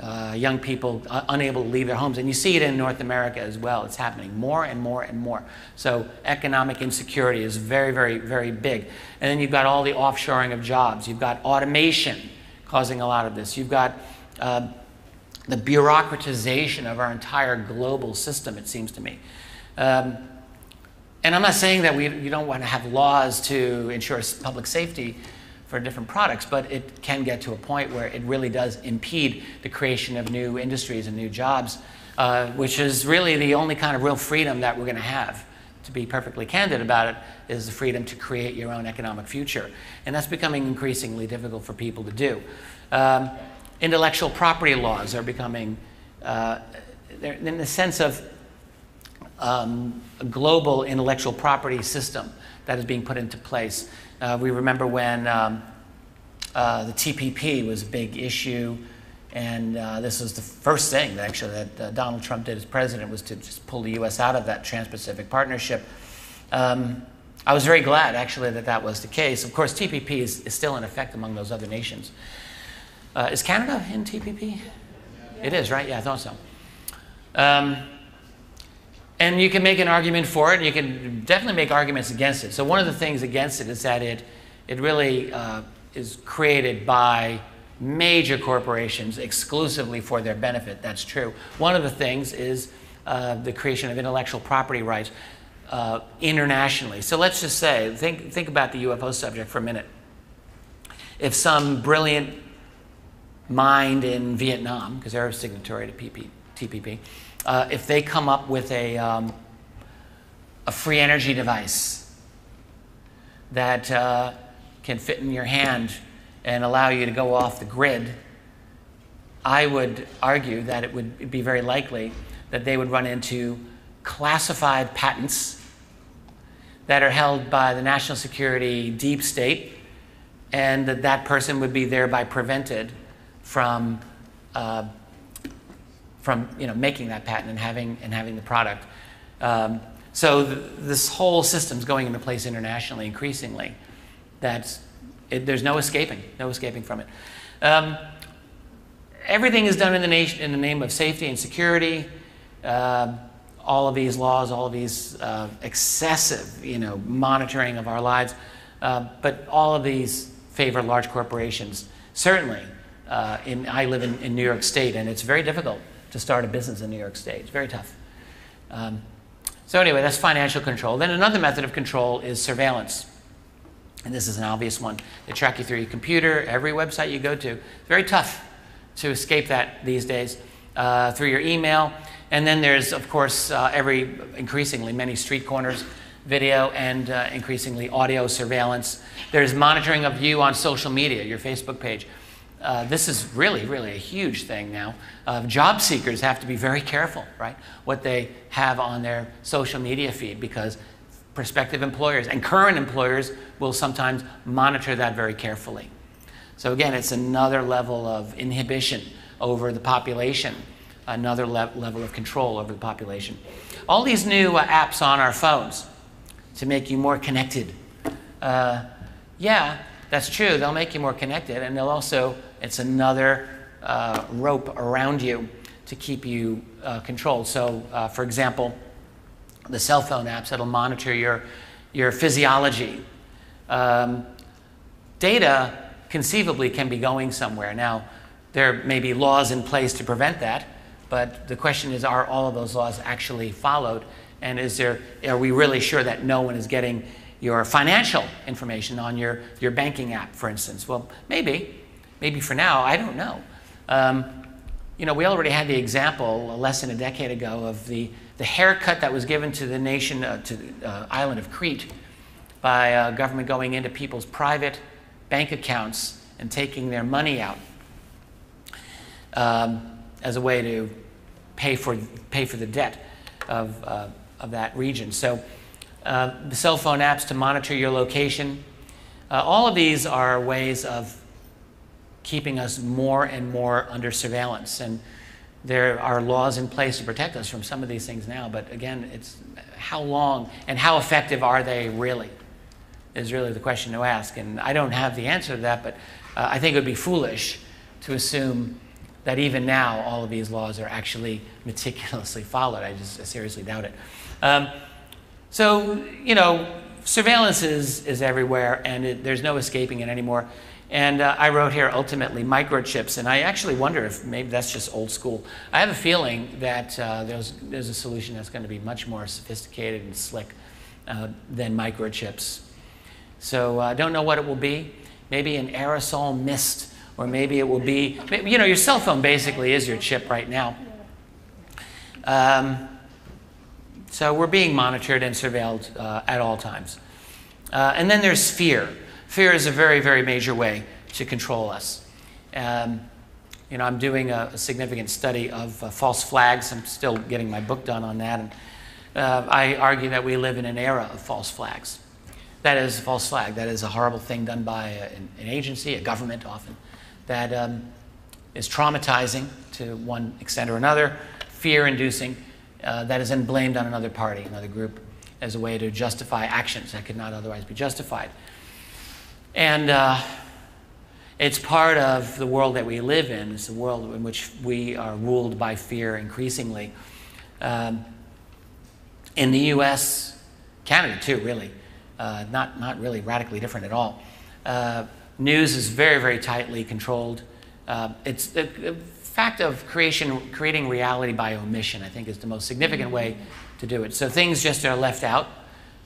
uh, young people uh, unable to leave their homes. And you see it in North America as well. It's happening more and more and more. So economic insecurity is very, very, very big. And then you've got all the offshoring of jobs. You've got automation causing a lot of this. You've got uh, the bureaucratization of our entire global system, it seems to me. Um, and I'm not saying that we, you don't want to have laws to ensure public safety for different products, but it can get to a point where it really does impede the creation of new industries and new jobs, uh, which is really the only kind of real freedom that we're going to have. To be perfectly candid about it, is the freedom to create your own economic future. And that's becoming increasingly difficult for people to do. Um, intellectual property laws are becoming, uh, in the sense of um, a global intellectual property system that is being put into place. Uh, we remember when um, uh, the TPP was a big issue, and uh, this was the first thing that actually that uh, Donald Trump did as president was to just pull the U.S. out of that Trans-Pacific Partnership. Um, I was very glad actually that that was the case. Of course, TPP is, is still in effect among those other nations. Uh, is Canada in TPP? Yeah. It is, right? Yeah, I thought so. Um, and you can make an argument for it, and you can definitely make arguments against it. So one of the things against it is that it, it really uh, is created by major corporations exclusively for their benefit. That's true. One of the things is uh, the creation of intellectual property rights uh, internationally. So let's just say, think, think about the UFO subject for a minute. If some brilliant mind in Vietnam, because they're a signatory to PP, TPP, uh, if they come up with a, um, a free energy device that uh, can fit in your hand and allow you to go off the grid, I would argue that it would be very likely that they would run into classified patents that are held by the national security deep state, and that that person would be thereby prevented from uh, from you know, making that patent and having, and having the product. Um, so th this whole system's going into place internationally increasingly. That's, it, there's no escaping, no escaping from it. Um, everything is done in the, nation, in the name of safety and security. Uh, all of these laws, all of these uh, excessive, you know, monitoring of our lives, uh, but all of these favor large corporations. Certainly, uh, in, I live in, in New York State, and it's very difficult to start a business in New York State. It's very tough. Um, so anyway, that's financial control. Then another method of control is surveillance. And this is an obvious one. They track you through your computer, every website you go to. It's very tough to escape that these days uh, through your email. And then there's, of course, uh, every increasingly many street corners video and uh, increasingly audio surveillance. There's monitoring of you on social media, your Facebook page. Uh, this is really, really a huge thing now. Uh, job seekers have to be very careful, right, what they have on their social media feed because prospective employers and current employers will sometimes monitor that very carefully. So again, it's another level of inhibition over the population, another le level of control over the population. All these new uh, apps on our phones to make you more connected. Uh, yeah, that's true. They'll make you more connected, and they'll also, it's another uh, rope around you to keep you uh, controlled. So, uh, for example, the cell phone apps that'll monitor your, your physiology. Um, data conceivably can be going somewhere. Now, there may be laws in place to prevent that, but the question is are all of those laws actually followed? And is there, are we really sure that no one is getting your financial information on your, your banking app, for instance? Well, maybe. Maybe for now, I don't know. Um, you know, we already had the example less than a decade ago of the, the haircut that was given to the nation, uh, to the uh, island of Crete, by uh, government going into people's private bank accounts and taking their money out um, as a way to pay for, pay for the debt of, uh, of that region. So uh, the cell phone apps to monitor your location, uh, all of these are ways of keeping us more and more under surveillance. And there are laws in place to protect us from some of these things now, but again, it's how long and how effective are they really? Is really the question to ask. And I don't have the answer to that, but uh, I think it would be foolish to assume that even now all of these laws are actually meticulously followed. I just seriously doubt it. Um, so, you know, surveillance is, is everywhere, and it, there's no escaping it anymore. And uh, I wrote here ultimately microchips, and I actually wonder if maybe that's just old school. I have a feeling that uh, there's, there's a solution that's going to be much more sophisticated and slick uh, than microchips. So uh, I don't know what it will be. Maybe an aerosol mist or maybe it will be, you know, your cell phone basically is your chip right now. Um, so we're being monitored and surveilled uh, at all times. Uh, and then there's fear. Fear is a very, very major way to control us. Um, you know, I'm doing a, a significant study of uh, false flags. I'm still getting my book done on that. And uh, I argue that we live in an era of false flags. That is a false flag. That is a horrible thing done by a, an, an agency, a government often that um, is traumatizing to one extent or another, fear inducing, uh, that is then blamed on another party, another group, as a way to justify actions that could not otherwise be justified. And uh, it's part of the world that we live in. It's a world in which we are ruled by fear increasingly. Um, in the US, Canada too, really, uh, not, not really radically different at all. Uh, News is very, very tightly controlled. Uh, it's the, the, fact of creation, creating reality by omission, I think, is the most significant way to do it. So things just are left out,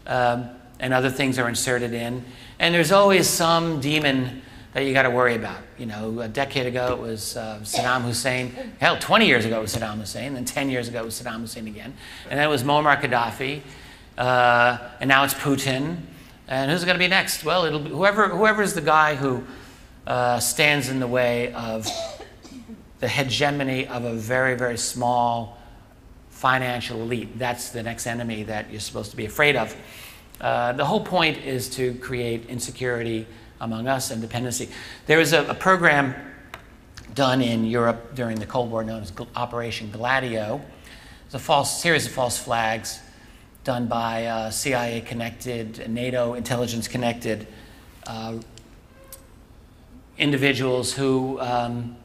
um, and other things are inserted in. And there's always some demon that you got to worry about. You know, a decade ago it was uh, Saddam Hussein. Hell, 20 years ago it was Saddam Hussein. Then 10 years ago it was Saddam Hussein again. And then it was Muammar Gaddafi. Uh, and now it's Putin. And who's going to be next? Well, it'll be whoever whoever's the guy who uh, stands in the way of the hegemony of a very very small financial elite. That's the next enemy that you're supposed to be afraid of. Uh, the whole point is to create insecurity among us and dependency. There was a, a program done in Europe during the Cold War known as Operation Gladio. It's a false series of false flags done by uh, CIA connected, NATO intelligence connected uh, individuals who um,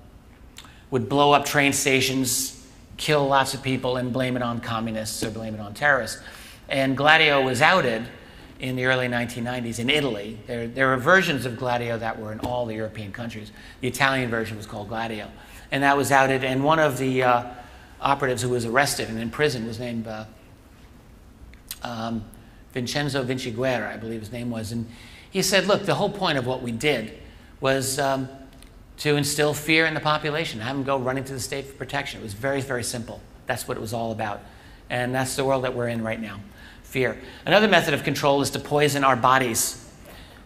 would blow up train stations, kill lots of people, and blame it on communists or blame it on terrorists. And Gladio was outed in the early 1990s in Italy. There, there were versions of Gladio that were in all the European countries. The Italian version was called Gladio. And that was outed, and one of the uh, operatives who was arrested and in prison was named uh, um, Vincenzo Vinciguerra, I believe his name was. And he said, Look, the whole point of what we did was um, to instill fear in the population, have them go running to the state for protection. It was very, very simple. That's what it was all about. And that's the world that we're in right now fear. Another method of control is to poison our bodies.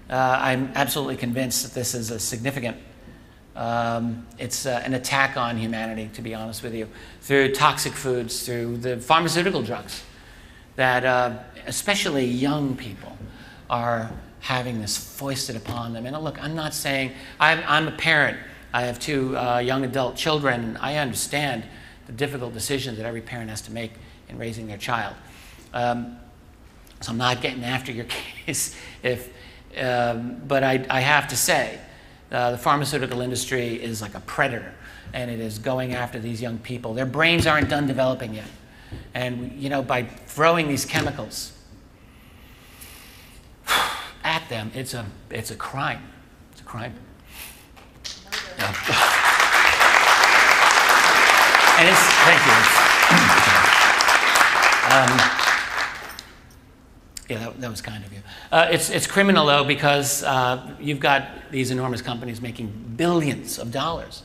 Uh, I'm absolutely convinced that this is a significant um, it's uh, an attack on humanity, to be honest with you, through toxic foods, through the pharmaceutical drugs that uh, especially young people are having this foisted upon them. And look, I'm not saying, I'm, I'm a parent, I have two uh, young adult children, and I understand the difficult decisions that every parent has to make in raising their child. Um, so I'm not getting after your case, if, um, but I, I have to say Uh, the pharmaceutical industry is like a predator, and it is going after these young people. Their brains aren't done developing yet. And, you know, by throwing these chemicals at them, it's a, it's a crime. It's a crime. And it's, thank you. Um, yeah, that, that, was kind of you. Uh, it's, it's criminal, though, because uh, you've got these enormous companies making billions of dollars.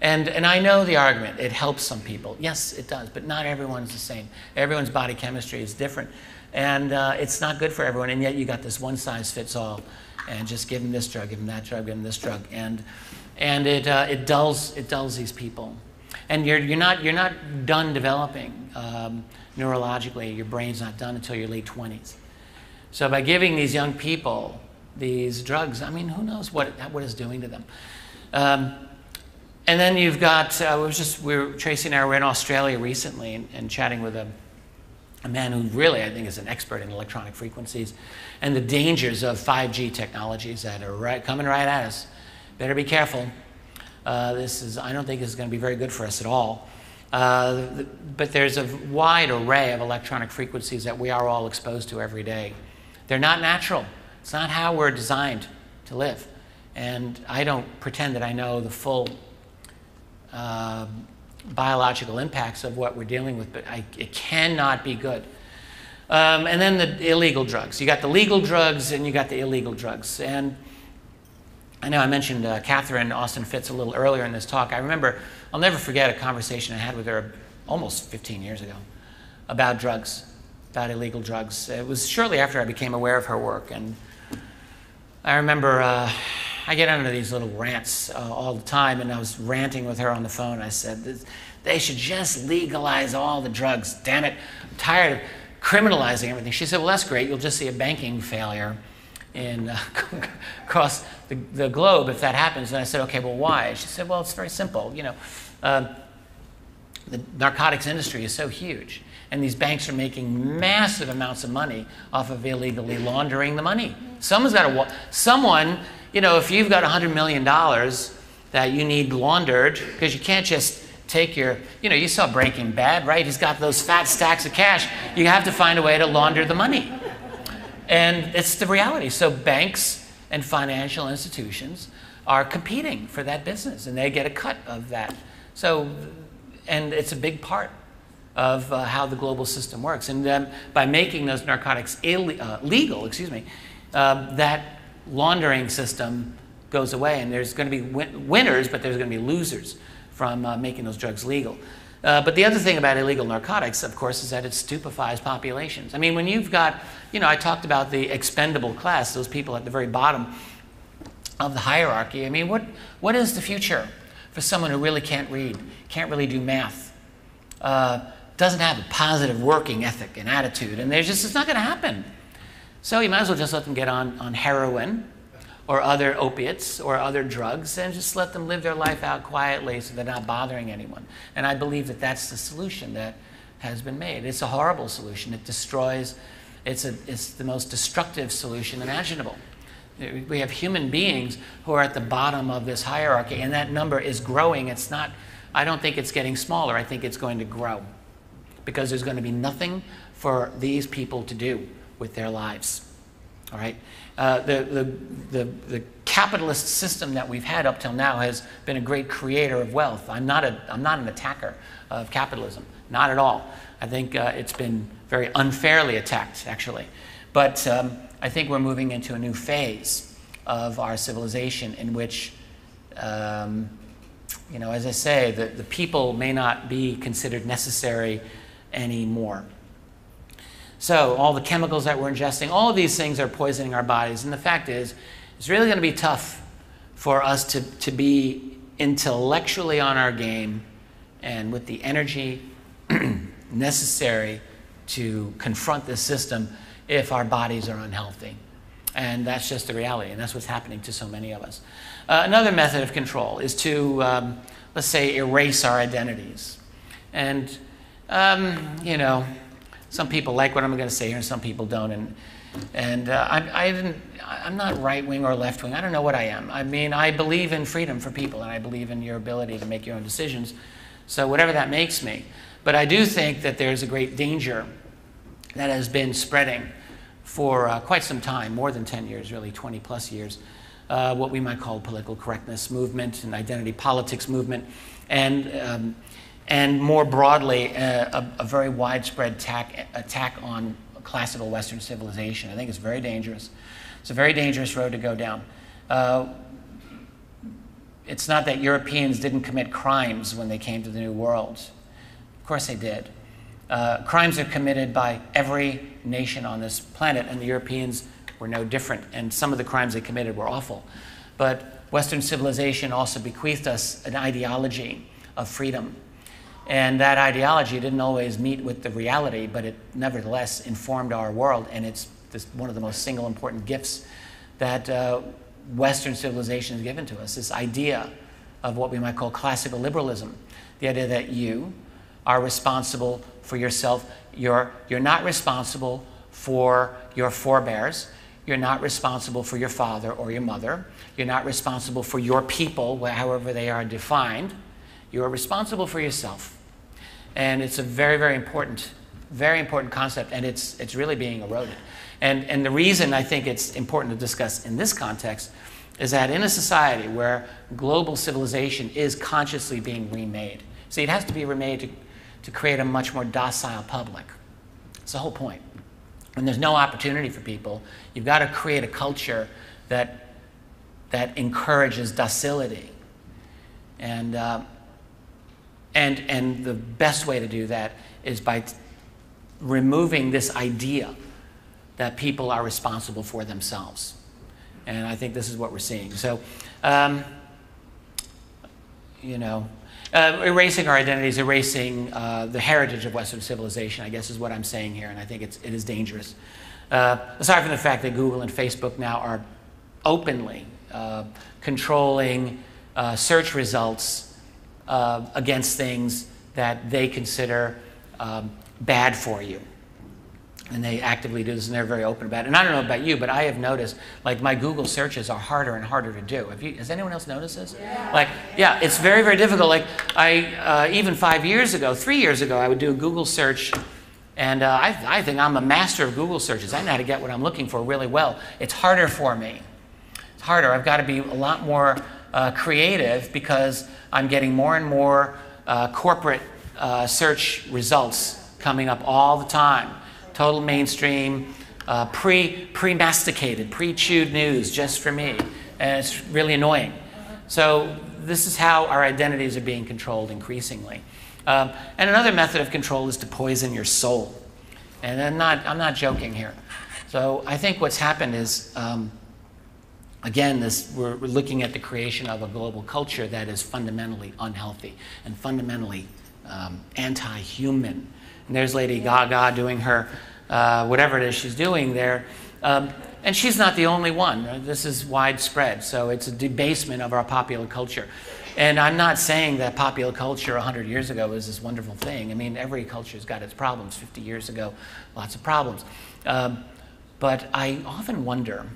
And, and I know the argument, it helps some people. Yes, it does, but not everyone's the same. Everyone's body chemistry is different. And uh, it's not good for everyone, and yet you got this one size fits all. And just give them this drug, give them that drug, give them this drug. And, and it, uh, it, dulls, it dulls these people. And you're, you're, not, you're not done developing. Um, neurologically, your brain's not done until your late 20s. So by giving these young people these drugs, I mean, who knows what, what it's doing to them. Um, and then you've got, uh, was just, we were, Tracy and I were in Australia recently and, and chatting with a, a man who really, I think, is an expert in electronic frequencies and the dangers of 5G technologies that are right, coming right at us. Better be careful. Uh, this is, I don't think this is going to be very good for us at all. Uh, but there's a wide array of electronic frequencies that we are all exposed to every day. They're not natural. It's not how we're designed to live. And I don't pretend that I know the full uh, biological impacts of what we're dealing with, but I, it cannot be good. Um, and then the illegal drugs. You got the legal drugs and you got the illegal drugs. And I know I mentioned uh, Catherine Austin Fitts a little earlier in this talk. I remember, I'll never forget a conversation I had with her almost 15 years ago about drugs, about illegal drugs. It was shortly after I became aware of her work. And I remember uh, I get into these little rants uh, all the time, and I was ranting with her on the phone. I said, they should just legalize all the drugs. Damn it, I'm tired of criminalizing everything. She said, well, that's great. You'll just see a banking failure in, uh, across the, the, globe if that happens. And I said, okay, well, why? She said, well, it's very simple. You know, uh, the narcotics industry is so huge, and these banks are making massive amounts of money off of illegally laundering the money. Someone's got to, someone, you know, if you've got $100 million that you need laundered, because you can't just take your, you know, you saw Breaking Bad, right? He's got those fat stacks of cash. You have to find a way to launder the money. And it's the reality. So banks and financial institutions are competing for that business, and they get a cut of that. So, and it's a big part of uh, how the global system works. And um, by making those narcotics Ill- uh, legal, excuse me, uh, that laundering system goes away, and there's going to be win- winners, but there's going to be losers from uh, making those drugs legal. Uh, but the other thing about illegal narcotics, of course, is that it stupefies populations. I mean, when you've got, you know, I talked about the expendable class, those people at the very bottom of the hierarchy. I mean, what, what is the future for someone who really can't read, can't really do math, uh, doesn't have a positive working ethic and attitude, and there's just, it's not going to happen. So you might as well just let them get on, on heroin or other opiates or other drugs and just let them live their life out quietly so they're not bothering anyone. And I believe that that's the solution that has been made. It's a horrible solution. It destroys, it's, a, it's the most destructive solution imaginable. We have human beings who are at the bottom of this hierarchy, and that number is growing. It's not, I don't think it's getting smaller. I think it's going to grow because there's going to be nothing for these people to do with their lives. All right? Uh, the, the, the, the, capitalist system that we've had up till now has been a great creator of wealth. I'm not, a, I'm not an attacker of capitalism, not at all. I think uh, it's been very unfairly attacked, actually. But um, I think we're moving into a new phase of our civilization in which, um, you know, as I say, the, the people may not be considered necessary anymore. So, all the chemicals that we're ingesting, all of these things are poisoning our bodies. And the fact is, it's really going to be tough for us to, to be intellectually on our game and with the energy necessary to confront this system if our bodies are unhealthy. And that's just the reality, and that's what's happening to so many of us. Uh, another method of control is to, um, let's say, erase our identities. And, um, you know, some people like what I'm going to say here, and some people don't. And And uh, I, I didn't, I'm not right wing or left wing. I don't know what I am. I mean, I believe in freedom for people, and I believe in your ability to make your own decisions. So, whatever that makes me. But I do think that there's a great danger that has been spreading for uh, quite some time, more than 10 years, really, 20 plus years, uh, what we might call political correctness movement and identity politics movement, and, um, and more broadly, uh, a, a, very widespread attack, attack on classical Western civilization. I think it's very dangerous. It's a very dangerous road to go down. Uh, it's not that Europeans didn't commit crimes when they came to the New World. Of course they did. Uh, crimes are committed by every nation on this planet, and the Europeans were no different. And some of the crimes they committed were awful. But Western civilization also bequeathed us an ideology of freedom. And that ideology didn't always meet with the reality, but it nevertheless informed our world. And it's this, one of the most single important gifts that uh, Western civilization has given to us this idea of what we might call classical liberalism the idea that you are responsible for yourself. You're, you're not responsible for your forebears. You're not responsible for your father or your mother. You're not responsible for your people, however they are defined. You are responsible for yourself. And it's a very, very important, very important concept, and it's, it's really being eroded. And, and the reason I think it's important to discuss in this context is that in a society where global civilization is consciously being remade, see, it has to be remade to, to create a much more docile public. It's the whole point. When there's no opportunity for people, you've got to create a culture that, that encourages docility. And, uh, and, and the best way to do that is by t- removing this idea that people are responsible for themselves. And I think this is what we're seeing. So, um, you know, uh, erasing our identities, erasing uh, the heritage of Western civilization, I guess is what I'm saying here, and I think it's, it is dangerous. Uh, aside from the fact that Google and Facebook now are openly uh, controlling uh, search results uh, against things that they consider um, bad for you and they actively do this and they're very open about it. And I don't know about you, but I have noticed like my Google searches are harder and harder to do. Have you, has anyone else noticed this? Yeah. Like, yeah, it's very, very difficult. Like, I, uh, even five years ago, three years ago, I would do a Google search and uh, I, I think I'm a master of Google searches. I know how to get what I'm looking for really well. It's harder for me. It's harder. I've got to be a lot more uh, creative because I'm getting more and more uh, corporate uh, search results coming up all the time total mainstream, uh, pre pre masticated, pre chewed news just for me, and it's really annoying. So this is how our identities are being controlled increasingly. Um, and another method of control is to poison your soul. And I'm not, I'm not joking here. So I think what's happened is, um, again, this, we're, we're, looking at the creation of a global culture that is fundamentally unhealthy and fundamentally um, anti human. And there's Lady Gaga doing her uh, whatever it is she's doing there. Um, and she's not the only one. This is widespread. So it's a debasement of our popular culture. And I'm not saying that popular culture 100 years ago was this wonderful thing. I mean, every culture's got its problems. 50 years ago, lots of problems. Um, but I often wonder,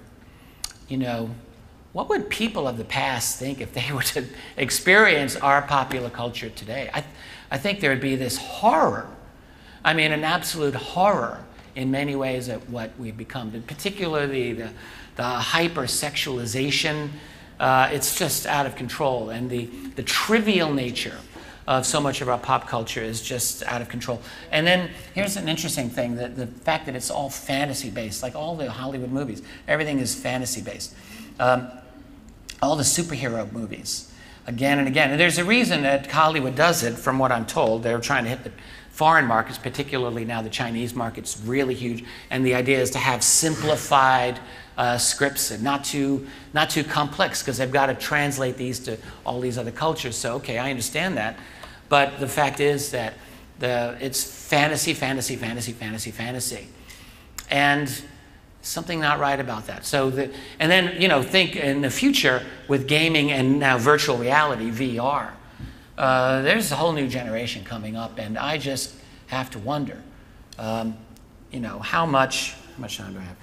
you know, what would people of the past think if they were to experience our popular culture today? I, I think there would be this horror I mean, an absolute horror in many ways at what we've become, and particularly the, the hypersexualization. Uh, it's just out of control. And the, the trivial nature of so much of our pop culture is just out of control. And then here's an interesting thing that the fact that it's all fantasy based, like all the Hollywood movies, everything is fantasy based. Um, all the superhero movies, again and again. And there's a reason that Hollywood does it, from what I'm told. They're trying to hit the foreign markets, particularly now the Chinese market's really huge, and the idea is to have simplified uh, scripts and not too not too complex because they've got to translate these to all these other cultures. So okay, I understand that, but the fact is that the it's fantasy, fantasy, fantasy, fantasy, fantasy, and something not right about that. So the, and then you know think in the future with gaming and now virtual reality VR uh, there's a whole new generation coming up, and I just have to wonder, um, you know, how much, how much time do I have?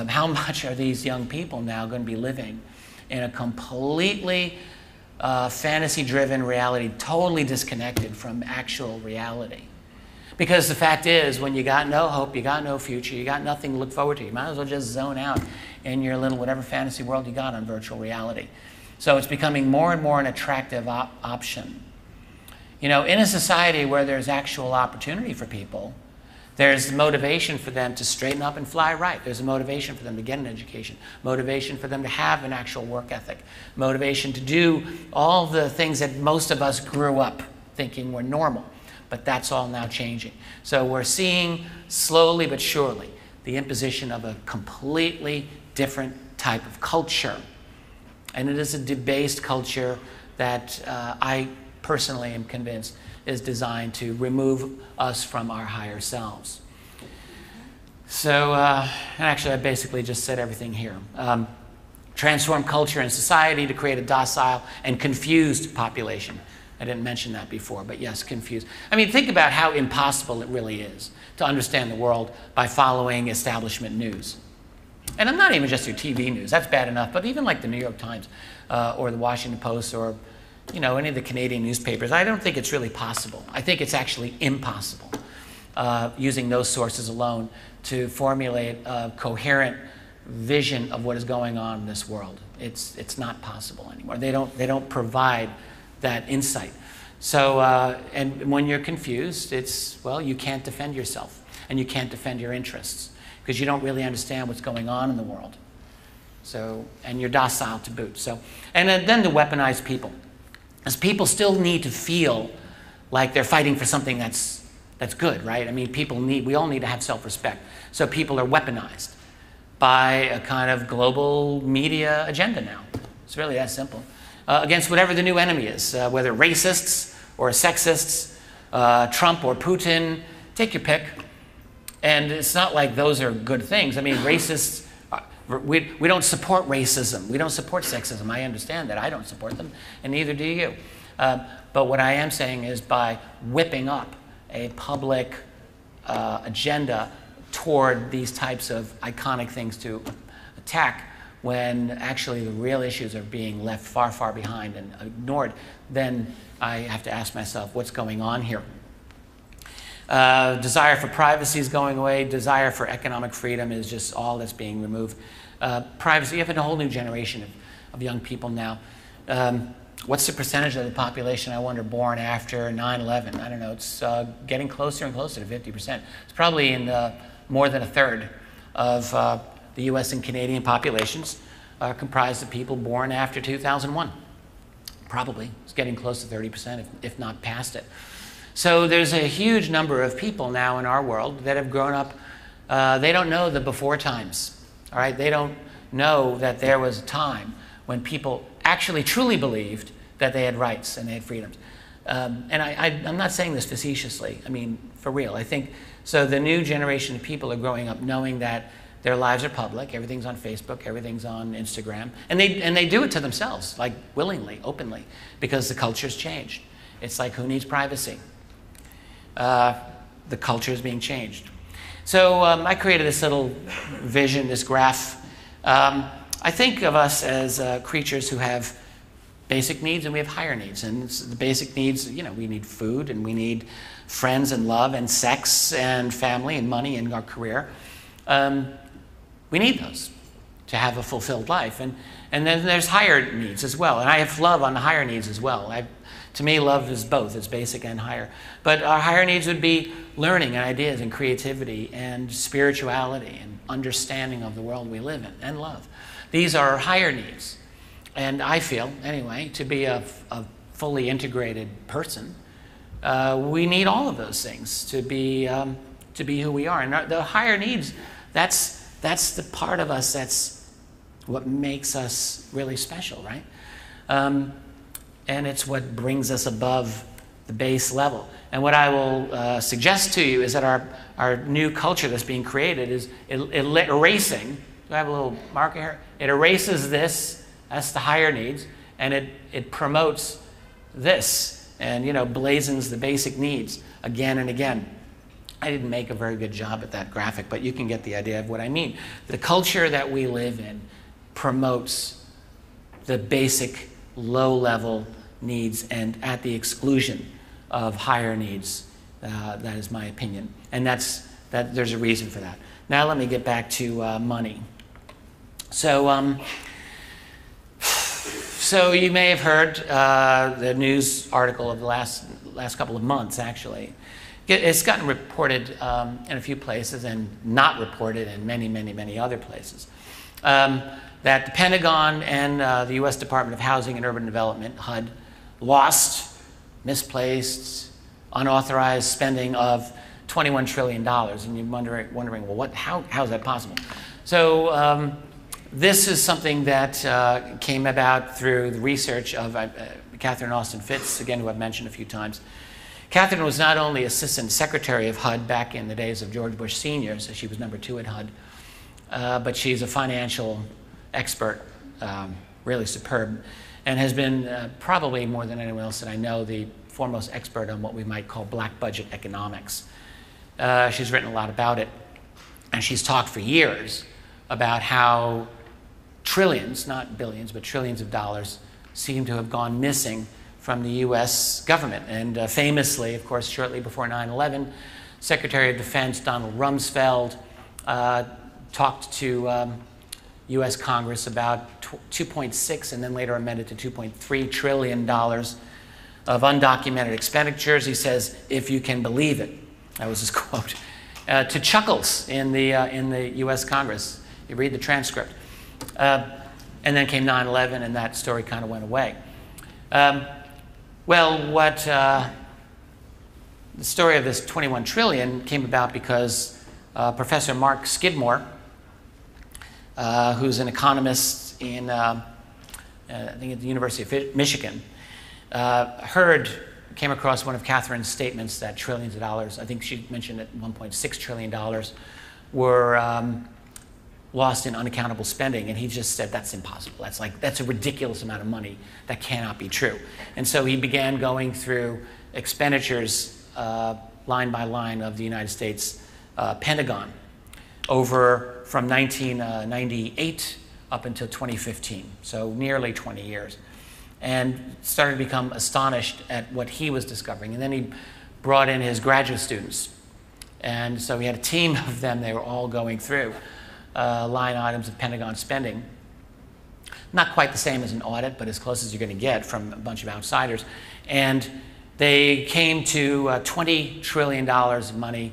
Um, how much are these young people now going to be living in a completely uh, fantasy driven reality, totally disconnected from actual reality? Because the fact is, when you got no hope, you got no future, you got nothing to look forward to, you might as well just zone out in your little whatever fantasy world you got on virtual reality. So it's becoming more and more an attractive op- option. You know, in a society where there's actual opportunity for people, there's motivation for them to straighten up and fly right. There's a motivation for them to get an education, motivation for them to have an actual work ethic, motivation to do all the things that most of us grew up thinking were normal. But that's all now changing. So we're seeing slowly but surely the imposition of a completely different type of culture. And it is a debased culture that uh, I personally am convinced is designed to remove us from our higher selves. So, uh, actually, I basically just said everything here. Um, transform culture and society to create a docile and confused population. I didn't mention that before, but yes, confused. I mean, think about how impossible it really is to understand the world by following establishment news. And I'm not even just your TV news, that's bad enough, but even like the New York Times uh, or the Washington Post or you know, any of the Canadian newspapers, I don't think it's really possible. I think it's actually impossible uh, using those sources alone to formulate a coherent vision of what is going on in this world. It's, it's not possible anymore. They don't, they don't provide that insight. So, uh, and when you're confused, it's, well, you can't defend yourself and you can't defend your interests because you don't really understand what's going on in the world. So, and you're docile to boot. So, and then, then the weaponized people. As people still need to feel like they're fighting for something that's, that's good, right? I mean, people need, we all need to have self respect. So people are weaponized by a kind of global media agenda now. It's really that simple. Uh, against whatever the new enemy is, uh, whether racists or sexists, uh, Trump or Putin, take your pick. And it's not like those are good things. I mean, racists, we, we don't support racism. We don't support sexism. I understand that. I don't support them, and neither do you. Uh, but what I am saying is by whipping up a public uh, agenda toward these types of iconic things to attack, when actually the real issues are being left far, far behind and ignored, then I have to ask myself, what's going on here? Uh, desire for privacy is going away. Desire for economic freedom is just all that's being removed. Uh, privacy, you have a whole new generation of, of young people now. Um, what's the percentage of the population, I wonder, born after 9 11? I don't know. It's uh, getting closer and closer to 50%. It's probably in more than a third of uh, the US and Canadian populations are comprised of people born after 2001. Probably. It's getting close to 30%, if, if not past it. So there's a huge number of people now in our world that have grown up. Uh, they don't know the before times. All right? They don't know that there was a time when people actually truly believed that they had rights and they had freedoms. Um, and I, am not saying this facetiously. I mean, for real. I think so. The new generation of people are growing up knowing that their lives are public. Everything's on Facebook. Everything's on Instagram, and they and they do it to themselves, like willingly, openly, because the culture's changed. It's like who needs privacy? Uh, the culture is being changed. So um, I created this little vision, this graph. Um, I think of us as uh, creatures who have basic needs and we have higher needs. And the basic needs, you know, we need food and we need friends and love and sex and family and money and our career. Um, we need those to have a fulfilled life. And, and then there's higher needs as well. And I have love on the higher needs as well. I, to me, love is both, it's basic and higher. But our higher needs would be learning and ideas and creativity and spirituality and understanding of the world we live in and love. These are our higher needs. And I feel, anyway, to be a, a fully integrated person, uh, we need all of those things to be, um, to be who we are. And our, the higher needs, that's that's the part of us that's what makes us really special, right? Um, and it's what brings us above the base level. And what I will uh, suggest to you is that our, our new culture that's being created is it, it erasing. Do I have a little marker here? It erases this, that's the higher needs, and it, it promotes this and, you know, blazons the basic needs again and again. I didn't make a very good job at that graphic, but you can get the idea of what I mean. The culture that we live in promotes the basic low level needs and at the exclusion of higher needs. Uh, that is my opinion. And that's, that, there's a reason for that. Now let me get back to uh, money. So, um, so you may have heard uh, the news article of the last, last couple of months, actually. It's gotten reported um, in a few places and not reported in many, many, many other places. Um, that the Pentagon and uh, the U.S. Department of Housing and Urban Development, HUD, lost, misplaced, unauthorized spending of $21 trillion. And you're wondering, wondering well, what, how, how is that possible? So um, this is something that uh, came about through the research of uh, Catherine Austin Fitts, again, who I've mentioned a few times. Catherine was not only Assistant Secretary of HUD back in the days of George Bush Sr., so she was number two at HUD, uh, but she's a financial expert, um, really superb, and has been uh, probably more than anyone else that I know the foremost expert on what we might call black budget economics. Uh, she's written a lot about it, and she's talked for years about how trillions, not billions, but trillions of dollars seem to have gone missing from the US government. And uh, famously, of course, shortly before 9 11, Secretary of Defense Donald Rumsfeld uh, talked to um, US Congress about 2.6 and then later amended to 2.3 trillion dollars of undocumented expenditures. He says, if you can believe it. That was his quote. Uh, to chuckles in the, uh, in the US Congress. You read the transcript. Uh, and then came 9 11, and that story kind of went away. Um, well, what uh, the story of this 21 trillion came about because uh, Professor Mark Skidmore, uh, who's an economist in, uh, uh, I think at the University of Michigan, uh, heard, came across one of Catherine's statements that trillions of dollars, I think she mentioned that 1.6 trillion dollars, were um, lost in unaccountable spending. And he just said, that's impossible. That's like, that's a ridiculous amount of money. That cannot be true. And so he began going through expenditures uh, line by line of the United States uh, Pentagon over from 1998 up until 2015. So nearly 20 years. And started to become astonished at what he was discovering. And then he brought in his graduate students. And so he had a team of them, they were all going through uh, line items of Pentagon spending. Not quite the same as an audit, but as close as you're going to get from a bunch of outsiders. And they came to uh, $20 trillion of money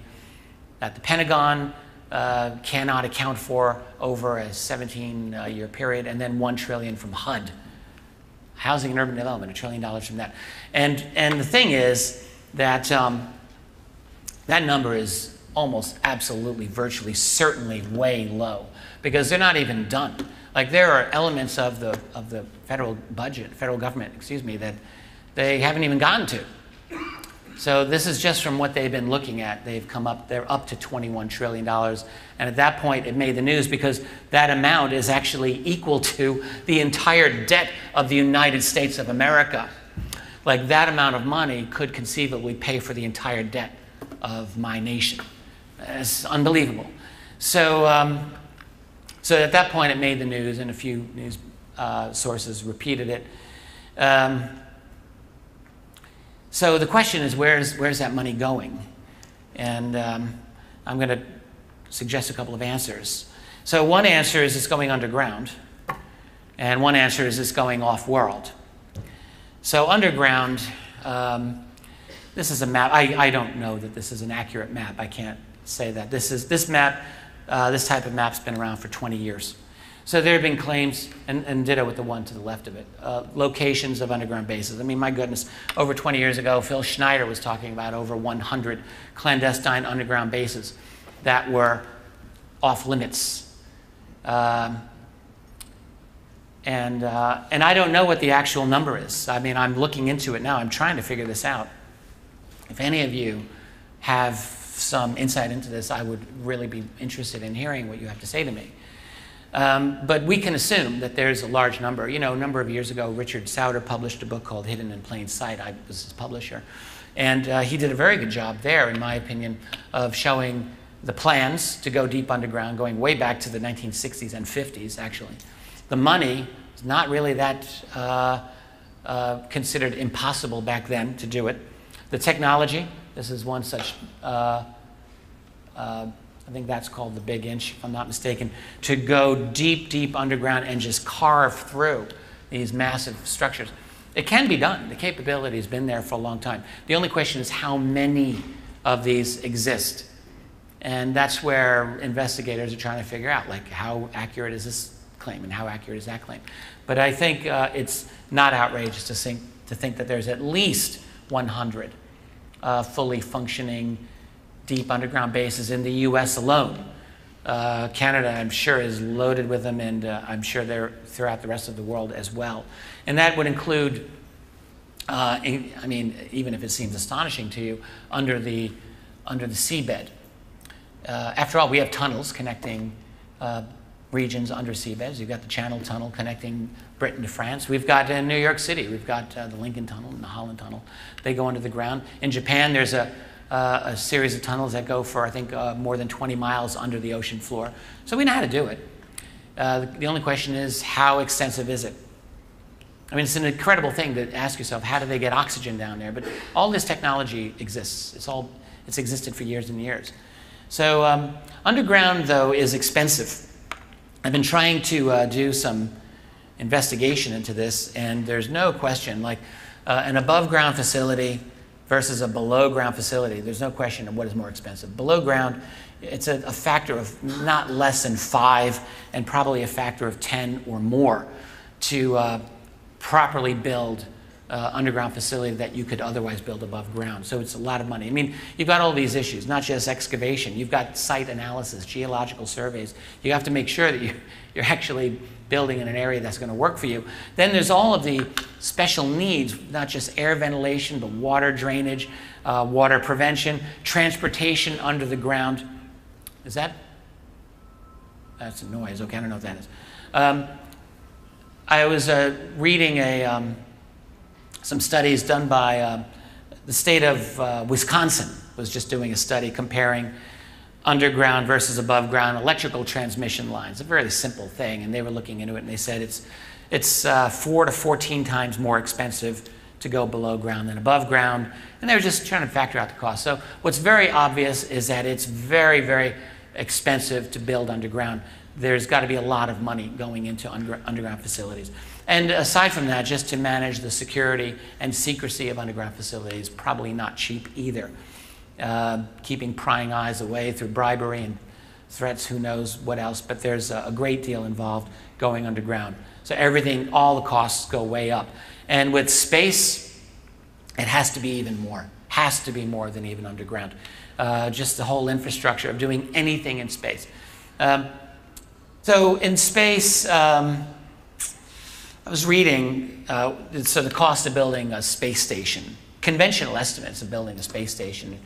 that the Pentagon uh, cannot account for over a 17 uh, year period, and then 1 trillion from HUD. Housing and urban development, a trillion dollars from that. And, and the thing is that um, that number is almost absolutely, virtually, certainly way low because they're not even done. Like there are elements of the, of the federal budget, federal government, excuse me, that they haven't even gotten to. So this is just from what they've been looking at. They've come up, they're up to $21 trillion. And at that point, it made the news because that amount is actually equal to the entire debt of the United States of America. Like that amount of money could conceivably pay for the entire debt of my nation. It's unbelievable. So, um, so at that point, it made the news, and a few news uh, sources repeated it. Um, so the question is, where's, where's that money going? And um, I'm going to suggest a couple of answers. So one answer is it's going underground, and one answer is it's going off world. So underground, um, this is a map. I, I don't know that this is an accurate map. I can't say that. This, is, this map, uh, this type of map's been around for 20 years. So there have been claims, and, and ditto with the one to the left of it, uh, locations of underground bases. I mean, my goodness, over 20 years ago, Phil Schneider was talking about over 100 clandestine underground bases that were off limits. Um, and, uh, and I don't know what the actual number is. I mean, I'm looking into it now. I'm trying to figure this out. If any of you have some insight into this, I would really be interested in hearing what you have to say to me. Um, but we can assume that there's a large number. You know, a number of years ago, Richard Sauder published a book called Hidden in Plain Sight. I was his publisher. And uh, he did a very good job there, in my opinion, of showing the plans to go deep underground, going way back to the 1960s and 50s, actually. The money is not really that uh, uh, considered impossible back then to do it. The technology, this is one such uh, uh, I think that's called the Big Inch, if I'm not mistaken, to go deep, deep underground and just carve through these massive structures. It can be done. The capability has been there for a long time. The only question is how many of these exist. And that's where investigators are trying to figure out, like, how accurate is this claim and how accurate is that claim. But I think uh, it's not outrageous to think, to think that there's at least 100 uh, fully functioning deep underground bases in the US alone. Uh, Canada, I'm sure, is loaded with them, and uh, I'm sure they're throughout the rest of the world as well. And that would include, uh, I mean, even if it seems astonishing to you, under the, under the seabed. Uh, after all, we have tunnels connecting uh, regions under seabeds. You've got the Channel Tunnel connecting Britain to France. We've got in New York City, we've got uh, the Lincoln Tunnel and the Holland Tunnel. They go under the ground. In Japan, there's a uh, a series of tunnels that go for, I think, uh, more than 20 miles under the ocean floor. So we know how to do it. Uh, the only question is, how extensive is it? I mean, it's an incredible thing to ask yourself, how do they get oxygen down there? But all this technology exists. It's, all, it's existed for years and years. So um, underground, though, is expensive. I've been trying to uh, do some investigation into this, and there's no question, like uh, an above ground facility versus a below ground facility, there's no question of what is more expensive. Below ground, it's a, a, factor of not less than five and probably a factor of 10 or more to uh, properly build uh, underground facility that you could otherwise build above ground. So it's a lot of money. I mean, you've got all these issues, not just excavation. You've got site analysis, geological surveys. You have to make sure that you, you're actually building in an area that's going to work for you. Then there's all of the special needs, not just air ventilation, but water drainage, uh, water prevention, transportation under the ground. Is that? That's a noise. Okay, I don't know what that is. Um, I was uh, reading a, um, some studies done by uh, the state of uh, Wisconsin was just doing a study comparing underground versus above ground electrical transmission lines. A very simple thing, and they were looking into it and they said it's, it's uh, four to 14 times more expensive to go below ground than above ground, and they were just trying to factor out the cost. So what's very obvious is that it's very, very expensive to build underground. There's got to be a lot of money going into under, underground facilities. And aside from that, just to manage the security and secrecy of underground facilities, probably not cheap either. Uh, keeping prying eyes away through bribery and threats, who knows what else, but there's a, a great deal involved going underground. So everything, all the costs go way up. And with space, it has to be even more, has to be more than even underground. Uh, just the whole infrastructure of doing anything in space. Um, so in space, um, I was reading, uh, so the cost of building a space station, conventional estimates of building a space station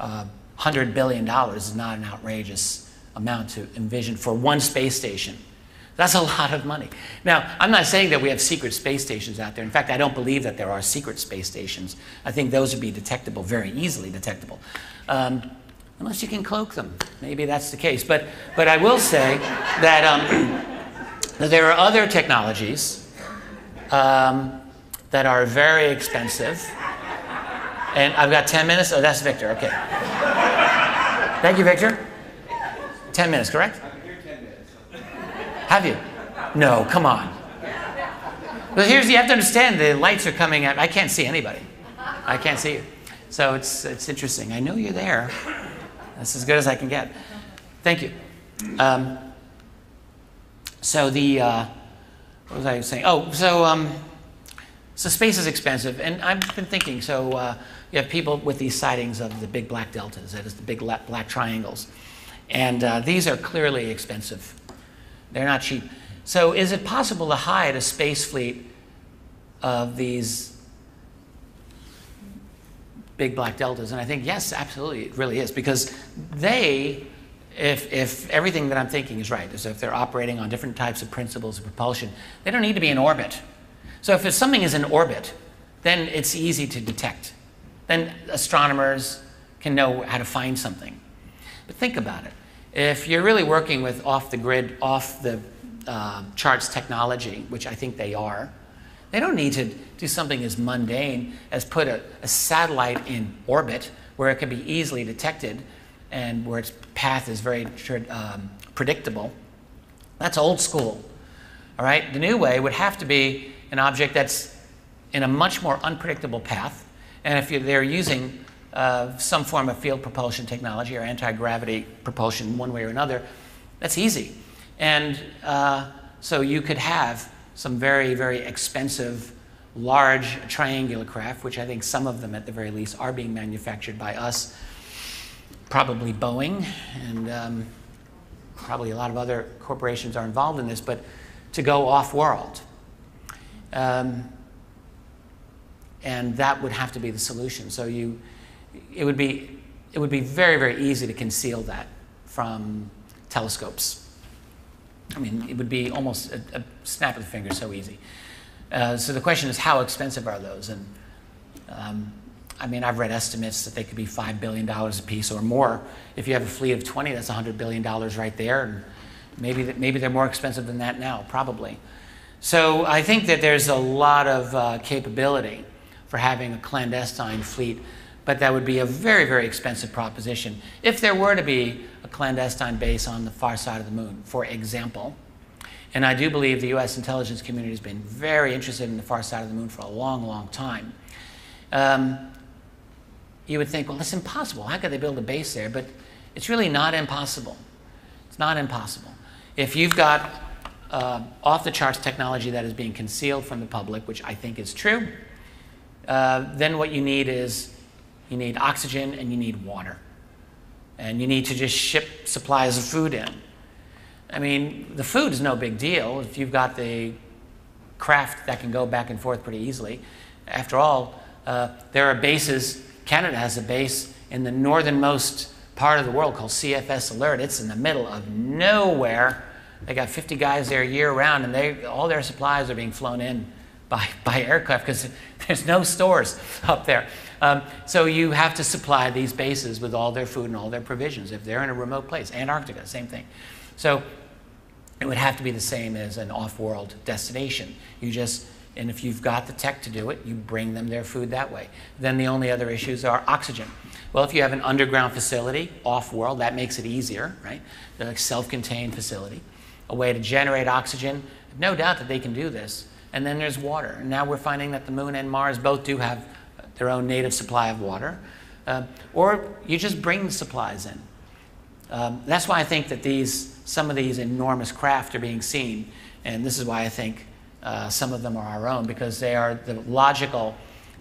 uh, $100 billion is not an outrageous amount to envision for one space station. That's a lot of money. Now, I'm not saying that we have secret space stations out there. In fact, I don't believe that there are secret space stations. I think those would be detectable, very easily detectable. Um, unless you can cloak them. Maybe that's the case. But, but I will say that, um, that there are other technologies um, that are very expensive and I've got 10 minutes? Oh, that's Victor. Okay. Thank you, Victor. 10 minutes, correct? I have you? No, come on. But here's, you have to understand the lights are coming out. I can't see anybody. I can't see you. So it's, it's interesting. I know you're there. That's as good as I can get. Thank you. Um, so the, uh, what was I saying? Oh, so, um, so space is expensive. And I've been thinking, so uh, you have people with these sightings of the big black deltas, that is, the big black triangles. And uh, these are clearly expensive. They're not cheap. So, is it possible to hide a space fleet of these big black deltas? And I think, yes, absolutely, it really is, because they if, if everything that I'm thinking is right, is if they're operating on different types of principles of propulsion, they don't need to be in orbit. So if something is in orbit, then it's easy to detect. Then astronomers can know how to find something. But think about it. If you're really working with off the grid, off the uh, charts technology, which I think they are, they don't need to do something as mundane as put a, a satellite in orbit where it can be easily detected and where its path is very um, predictable. That's old school. All right? The new way would have to be an object that's in a much more unpredictable path. And if they're using uh, some form of field propulsion technology or anti gravity propulsion, one way or another, that's easy. And uh, so you could have some very, very expensive, large triangular craft, which I think some of them at the very least are being manufactured by us probably Boeing, and um, probably a lot of other corporations are involved in this, but to go off world. Um, and that would have to be the solution. So you, it would be, it would be very, very easy to conceal that from telescopes. I mean, it would be almost a, a snap of the finger, so easy. Uh, so the question is, how expensive are those? And um, I mean, I've read estimates that they could be $5 billion a piece or more. If you have a fleet of 20, that's $100 billion right there. And maybe, maybe they're more expensive than that now, probably. So I think that there's a lot of uh, capability for having a clandestine fleet, but that would be a very, very expensive proposition. If there were to be a clandestine base on the far side of the moon, for example, and I do believe the US intelligence community has been very interested in the far side of the moon for a long, long time. Um, you would think, well, that's impossible. How could they build a base there? But it's really not impossible. It's not impossible. If you've got uh, off the charts technology that is being concealed from the public, which I think is true, uh, then what you need is you need oxygen and you need water. And you need to just ship supplies of food in. I mean, the food is no big deal if you've got the craft that can go back and forth pretty easily. After all, uh, there are bases Canada has a base in the northernmost part of the world called CFS Alert. It's in the middle of nowhere. They got 50 guys there year round, and they, all their supplies are being flown in by, by aircraft because there's no stores up there. Um, so you have to supply these bases with all their food and all their provisions if they're in a remote place. Antarctica, same thing. So it would have to be the same as an off world destination. You just and if you've got the tech to do it, you bring them their food that way. Then the only other issues are oxygen. Well, if you have an underground facility off world, that makes it easier, right? The self contained facility, a way to generate oxygen. No doubt that they can do this. And then there's water. Now we're finding that the moon and Mars both do have their own native supply of water. Uh, or you just bring supplies in. Um, that's why I think that these, some of these enormous craft are being seen. And this is why I think uh, some of them are our own because they are the logical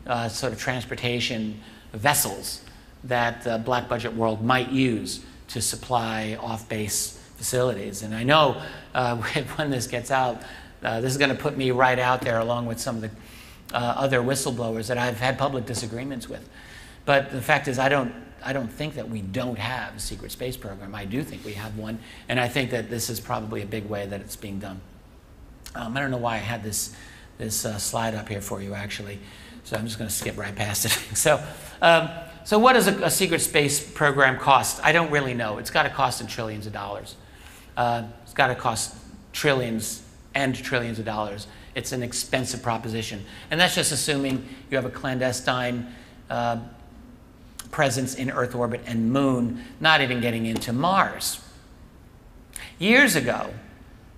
uh, sort of transportation vessels that the black budget world might use to supply off base facilities. And I know uh, when this gets out, uh, this is going to put me right out there along with some of the uh, other whistleblowers that I've had public disagreements with. But the fact is, I don't, I don't think that we don't have a secret space program. I do think we have one, and I think that this is probably a big way that it's being done. Um, I don't know why I had this, this uh, slide up here for you, actually. So I'm just going to skip right past it. so, um, so what does a, a, secret space program cost? I don't really know. It's got to cost in trillions of dollars. Uh, it's got to cost trillions and trillions of dollars. It's an expensive proposition. And that's just assuming you have a clandestine uh, presence in Earth orbit and moon, not even getting into Mars. Years ago,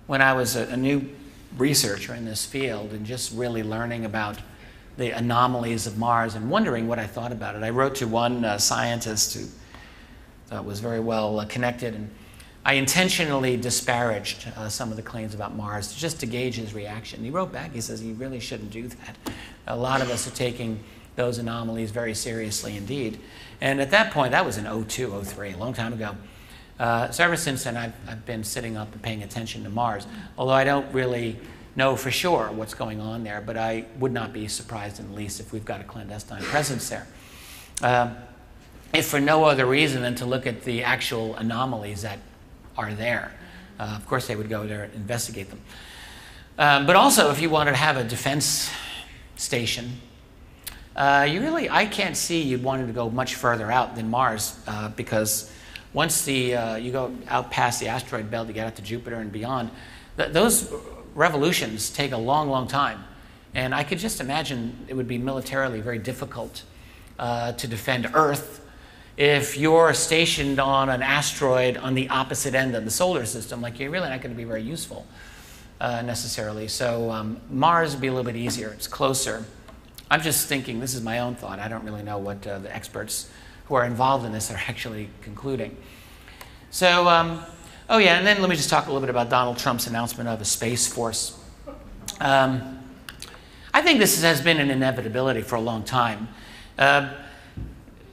when I was a, a new researcher in this field and just really learning about the anomalies of Mars and wondering what I thought about it. I wrote to one uh, scientist who thought was very well uh, connected, and I intentionally disparaged uh, some of the claims about Mars just to gauge his reaction. He wrote back, he says, You really shouldn't do that. A lot of us are taking those anomalies very seriously indeed. And at that point, that was in 02, 03, a long time ago. Uh, so ever since then, I've, I've been sitting up and paying attention to Mars, although I don't really know for sure what's going on there, but I would not be surprised in the least if we've got a clandestine presence there. Um, if for no other reason than to look at the actual anomalies that are there. Uh, of course, they would go there and investigate them. Um, but also, if you wanted to have a defense station, uh, you really, I can't see you wanting to go much further out than Mars uh, because once the, uh, you go out past the asteroid belt, you get out to Jupiter and beyond, th- those revolutions take a long, long time. And I could just imagine it would be militarily very difficult uh, to defend Earth if you're stationed on an asteroid on the opposite end of the solar system. Like, you're really not going to be very useful uh, necessarily. So, um, Mars would be a little bit easier, it's closer. I'm just thinking, this is my own thought. I don't really know what uh, the experts who are involved in this are actually concluding. So, um, oh yeah, and then let me just talk a little bit about Donald Trump's announcement of a Space Force. Um, I think this has been an inevitability for a long time. Uh,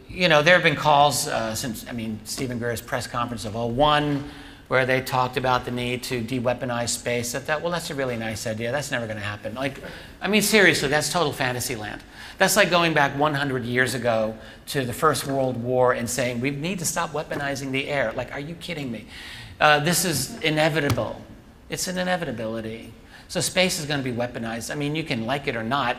you know, there have been calls uh, since, I mean, Steven Greer's press conference of 01, where they talked about the need to de-weaponize space. I thought, well, that's a really nice idea. That's never going to happen. Like, I mean, seriously, that's total fantasy land. That's like going back 100 years ago to the First World War and saying, we need to stop weaponizing the air. Like, are you kidding me? Uh, this is inevitable. It's an inevitability. So space is going to be weaponized. I mean, you can like it or not,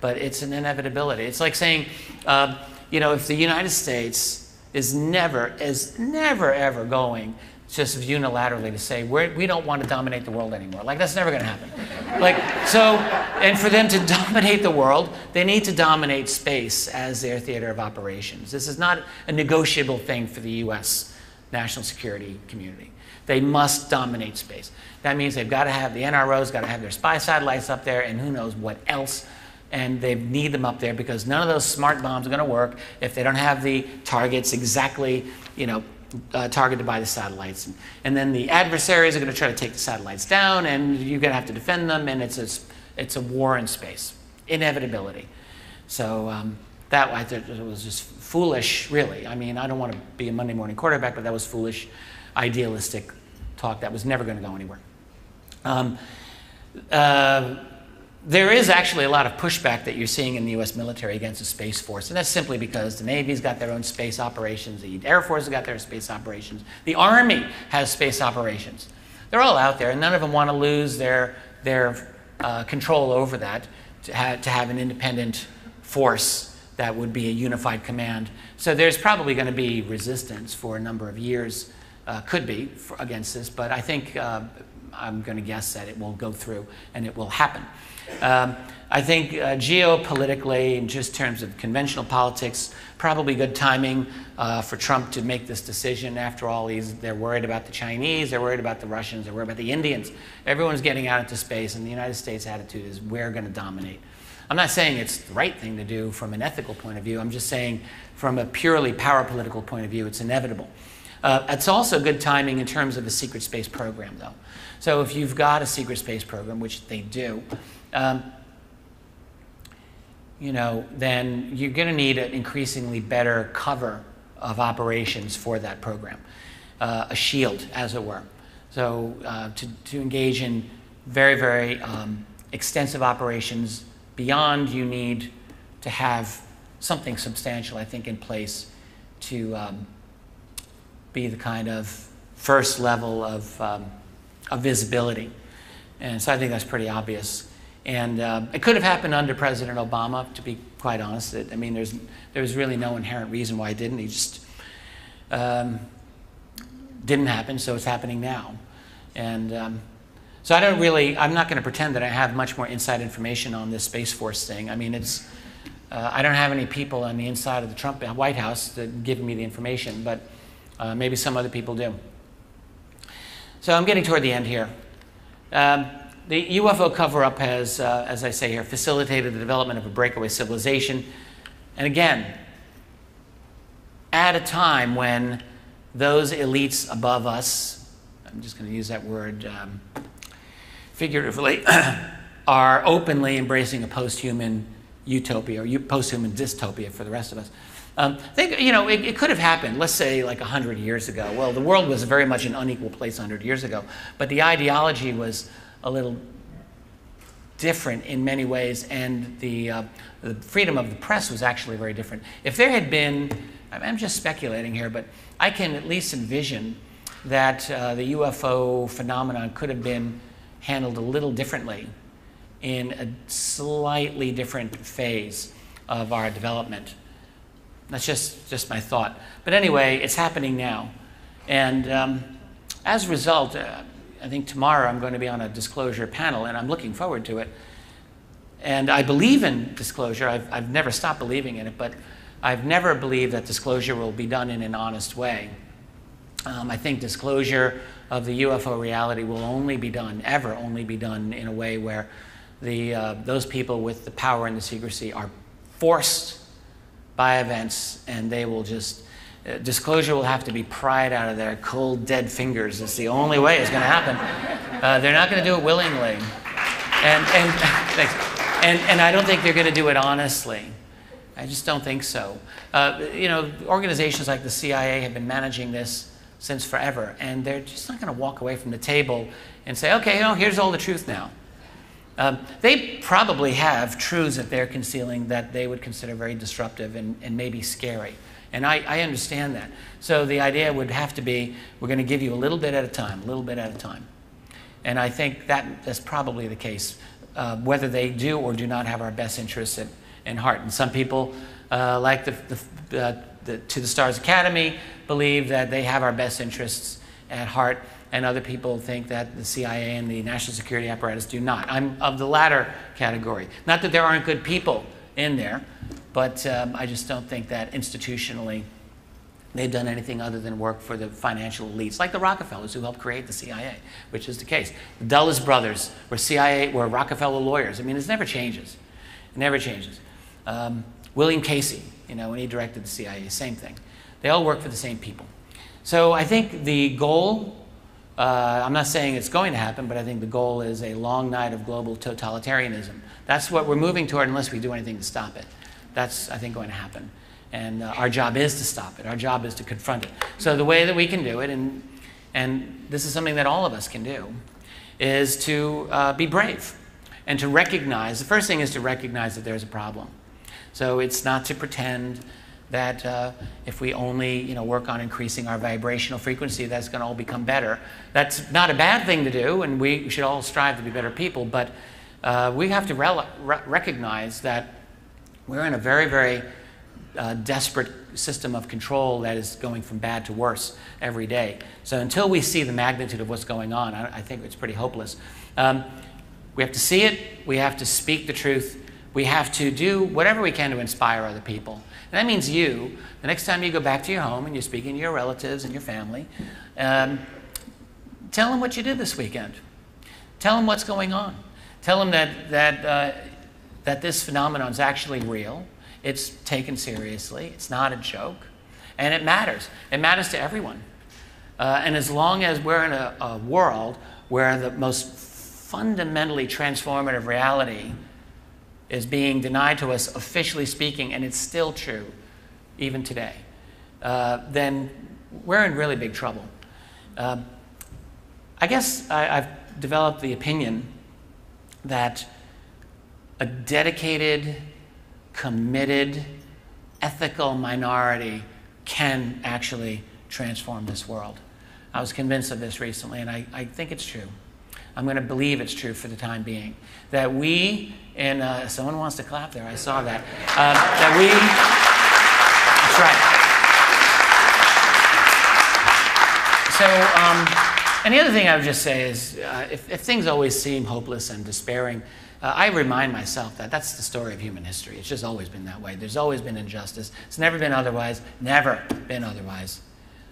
but it's an inevitability. It's like saying, uh, you know, if the United States is never, is never ever going just unilaterally to say we're, we do not want to dominate the world anymore. Like that's never going to happen. like so, and for them to dominate the world, they need to dominate space as their theater of operations. This is not a negotiable thing for the U.S. national security community. They must dominate space. That means they've got to have the NRO's got to have their spy satellites up there, and who knows what else. And they need them up there because none of those smart bombs are going to work if they don't have the targets exactly, you know, uh, targeted by the satellites. And, then the adversaries are going to try to take the satellites down, and you're going to have to defend them, and it's a, it's a war in space. Inevitability. So um, that I was just foolish, really. I mean, I don't want to be a Monday morning quarterback, but that was foolish, idealistic talk that was never going to go anywhere. Um, uh, there is actually a lot of pushback that you're seeing in the US military against the Space Force, and that's simply because the Navy's got their own space operations, the Air Force has got their space operations, the Army has space operations. They're all out there, and none of them want to lose their, their uh, control over that to, ha- to have an independent force that would be a unified command. So there's probably going to be resistance for a number of years, uh, could be, for, against this, but I think uh, I'm going to guess that it will go through and it will happen. Um, I think uh, geopolitically, in just terms of conventional politics, probably good timing uh, for Trump to make this decision. After all, they're worried about the Chinese, they're worried about the Russians, they're worried about the Indians. Everyone's getting out into space, and the United States' attitude is we're going to dominate. I'm not saying it's the right thing to do from an ethical point of view. I'm just saying from a purely power political point of view, it's inevitable. Uh, it's also good timing in terms of the secret space program, though. So if you've got a secret space program, which they do, um, you know, then you're going to need an increasingly better cover of operations for that program, uh, a shield, as it were. So uh, to, to engage in very, very um, extensive operations beyond, you need to have something substantial, I think, in place to um, be the kind of first level of, um, of visibility. And so I think that's pretty obvious. And uh, it could have happened under President Obama, to be quite honest. It, I mean, there's, there's really no inherent reason why it didn't. He just um, didn't happen, so it's happening now. And um, so I don't really, I'm not going to pretend that I have much more inside information on this Space Force thing. I mean, it's, uh, I don't have any people on the inside of the Trump White House that give me the information, but uh, maybe some other people do. So I'm getting toward the end here. Um, the UFO cover up has, uh, as I say here, facilitated the development of a breakaway civilization. And again, at a time when those elites above us, I'm just going to use that word um, figuratively, are openly embracing a post human utopia or post human dystopia for the rest of us. Um, think, you know, it, it, could have happened, let's say like 100 years ago. Well, the world was very much an unequal place 100 years ago, but the ideology was a little different in many ways, and the, uh, the freedom of the press was actually very different. If there had been I'm just speculating here, but I can at least envision that uh, the UFO phenomenon could have been handled a little differently in a slightly different phase of our development. That's just, just my thought. But anyway, it's happening now. And um, as a result, uh, I think tomorrow I'm going to be on a disclosure panel, and I'm looking forward to it. And I believe in disclosure. I've, I've never stopped believing in it, but I've never believed that disclosure will be done in an honest way. Um, I think disclosure of the UFO reality will only be done, ever only be done, in a way where the, uh, those people with the power and the secrecy are forced by events and they will just, disclosure will have to be pried out of their cold, dead fingers. It's the only way it's going to happen. Uh, they're not going to do it willingly. And, and, and, and I don't think they're going to do it honestly. I just don't think so. Uh, you know, organizations like the CIA have been managing this since forever, and they're just not going to walk away from the table and say, okay, you know, here's all the truth now. Um, they probably have truths that they're concealing that they would consider very disruptive and, and maybe scary. And I, I, understand that. So the idea would have to be we're going to give you a little bit at a time, a little bit at a time. And I think that that's probably the case, uh, whether they do or do not have our best interests at, in heart. And some people, uh, like the, the, uh, the, To the Stars Academy, believe that they have our best interests at heart and other people think that the CIA and the national security apparatus do not. I'm of the latter category. Not that there aren't good people in there, but um, I just don't think that institutionally they've done anything other than work for the financial elites, like the Rockefellers who helped create the CIA, which is the case. The Dulles brothers were CIA, were Rockefeller lawyers. I mean, it never changes. It never changes. Um, William Casey, you know, when he directed the CIA, same thing. They all work for the same people. So I think the goal uh, I'm not saying it's going to happen, but I think the goal is a long night of global totalitarianism. That's what we're moving toward unless we do anything to stop it. That's, I think, going to happen. And uh, our job is to stop it. Our job is to confront it. So the way that we can do it, and, and this is something that all of us can do, is to uh, be brave and to recognize, the first thing is to recognize that there's a problem. So it's not to pretend that uh, if we only you know, work on increasing our vibrational frequency, that's going to all become better. That's not a bad thing to do, and we should all strive to be better people, but uh, we have to re recognize that we're in a very, very uh, desperate system of control that is going from bad to worse every day. So until we see the magnitude of what's going on, I, I think it's pretty hopeless. Um, we have to see it, we have to speak the truth, we have to do whatever we can to inspire other people. And that means you, the next time you go back to your home and you're speaking to your relatives and your family, um, tell them what you did this weekend. Tell them what's going on. Tell them that, that, uh, that this phenomenon is actually real. It's taken seriously. It's not a joke. And it matters. It matters to everyone. Uh, and as long as we're in a, a world where the most fundamentally transformative reality is being denied to us, officially speaking, and it's still true even today, uh, then we're in really big trouble. Uh, I guess I, I've developed the opinion that a dedicated, committed, ethical minority can actually transform this world. I was convinced of this recently, and I, I think it's true. I'm going to believe it's true for the time being. That we, and uh, someone wants to clap there, I saw that. Uh, that we, that's right. So, um, and the other thing I would just say is uh, if, if, things always seem hopeless and despairing, uh, I remind myself that that's the story of human history. It's just always been that way. There's always been injustice. It's never been otherwise, never been otherwise.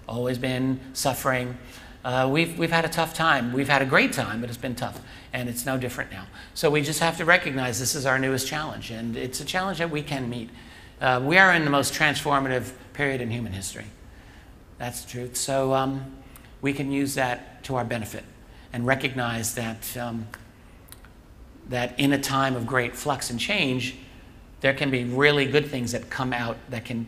Always been suffering. Uh, we've, we've had a tough time. We've had a great time, but it's been tough. And it's no different now. So we just have to recognize this is our newest challenge. And it's a challenge that we can meet. Uh, we are in the most transformative period in human history. That's the truth. So um, we can use that to our benefit and recognize that, um, that in a time of great flux and change, there can be really good things that come out that can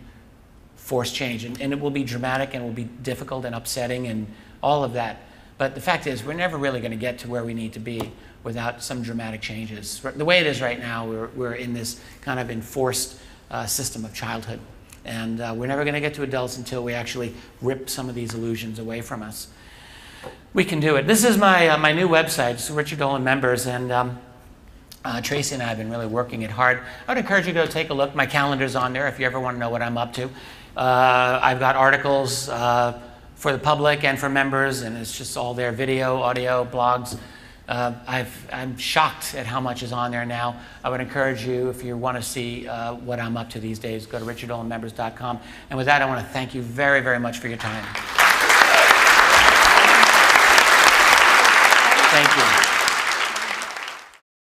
force change. And, and it will be dramatic and it will be difficult and upsetting and all of that. But the fact is, we're never really going to get to where we need to be without some dramatic changes. The way it is right now, we're, we're in this kind of enforced uh, system of childhood And uh, we're never going to get to adults until we actually rip some of these illusions away from us. We can do it. This is my, uh, my new website. It's Richard Dolan Members. And um, uh, Tracy and I have been really working it hard. I would encourage you to go take a look. My calendar's on there if you ever want to know what I'm up to. Uh, I've got articles uh, for the public and for members, and it's just all there video, audio, blogs. Uh, i am shocked at how much is on there now. I would encourage you, if you want to see uh, what I'm up to these days, go to richarddolanmembers.com. And with that, I want to thank you very, very much for your time. Thank you.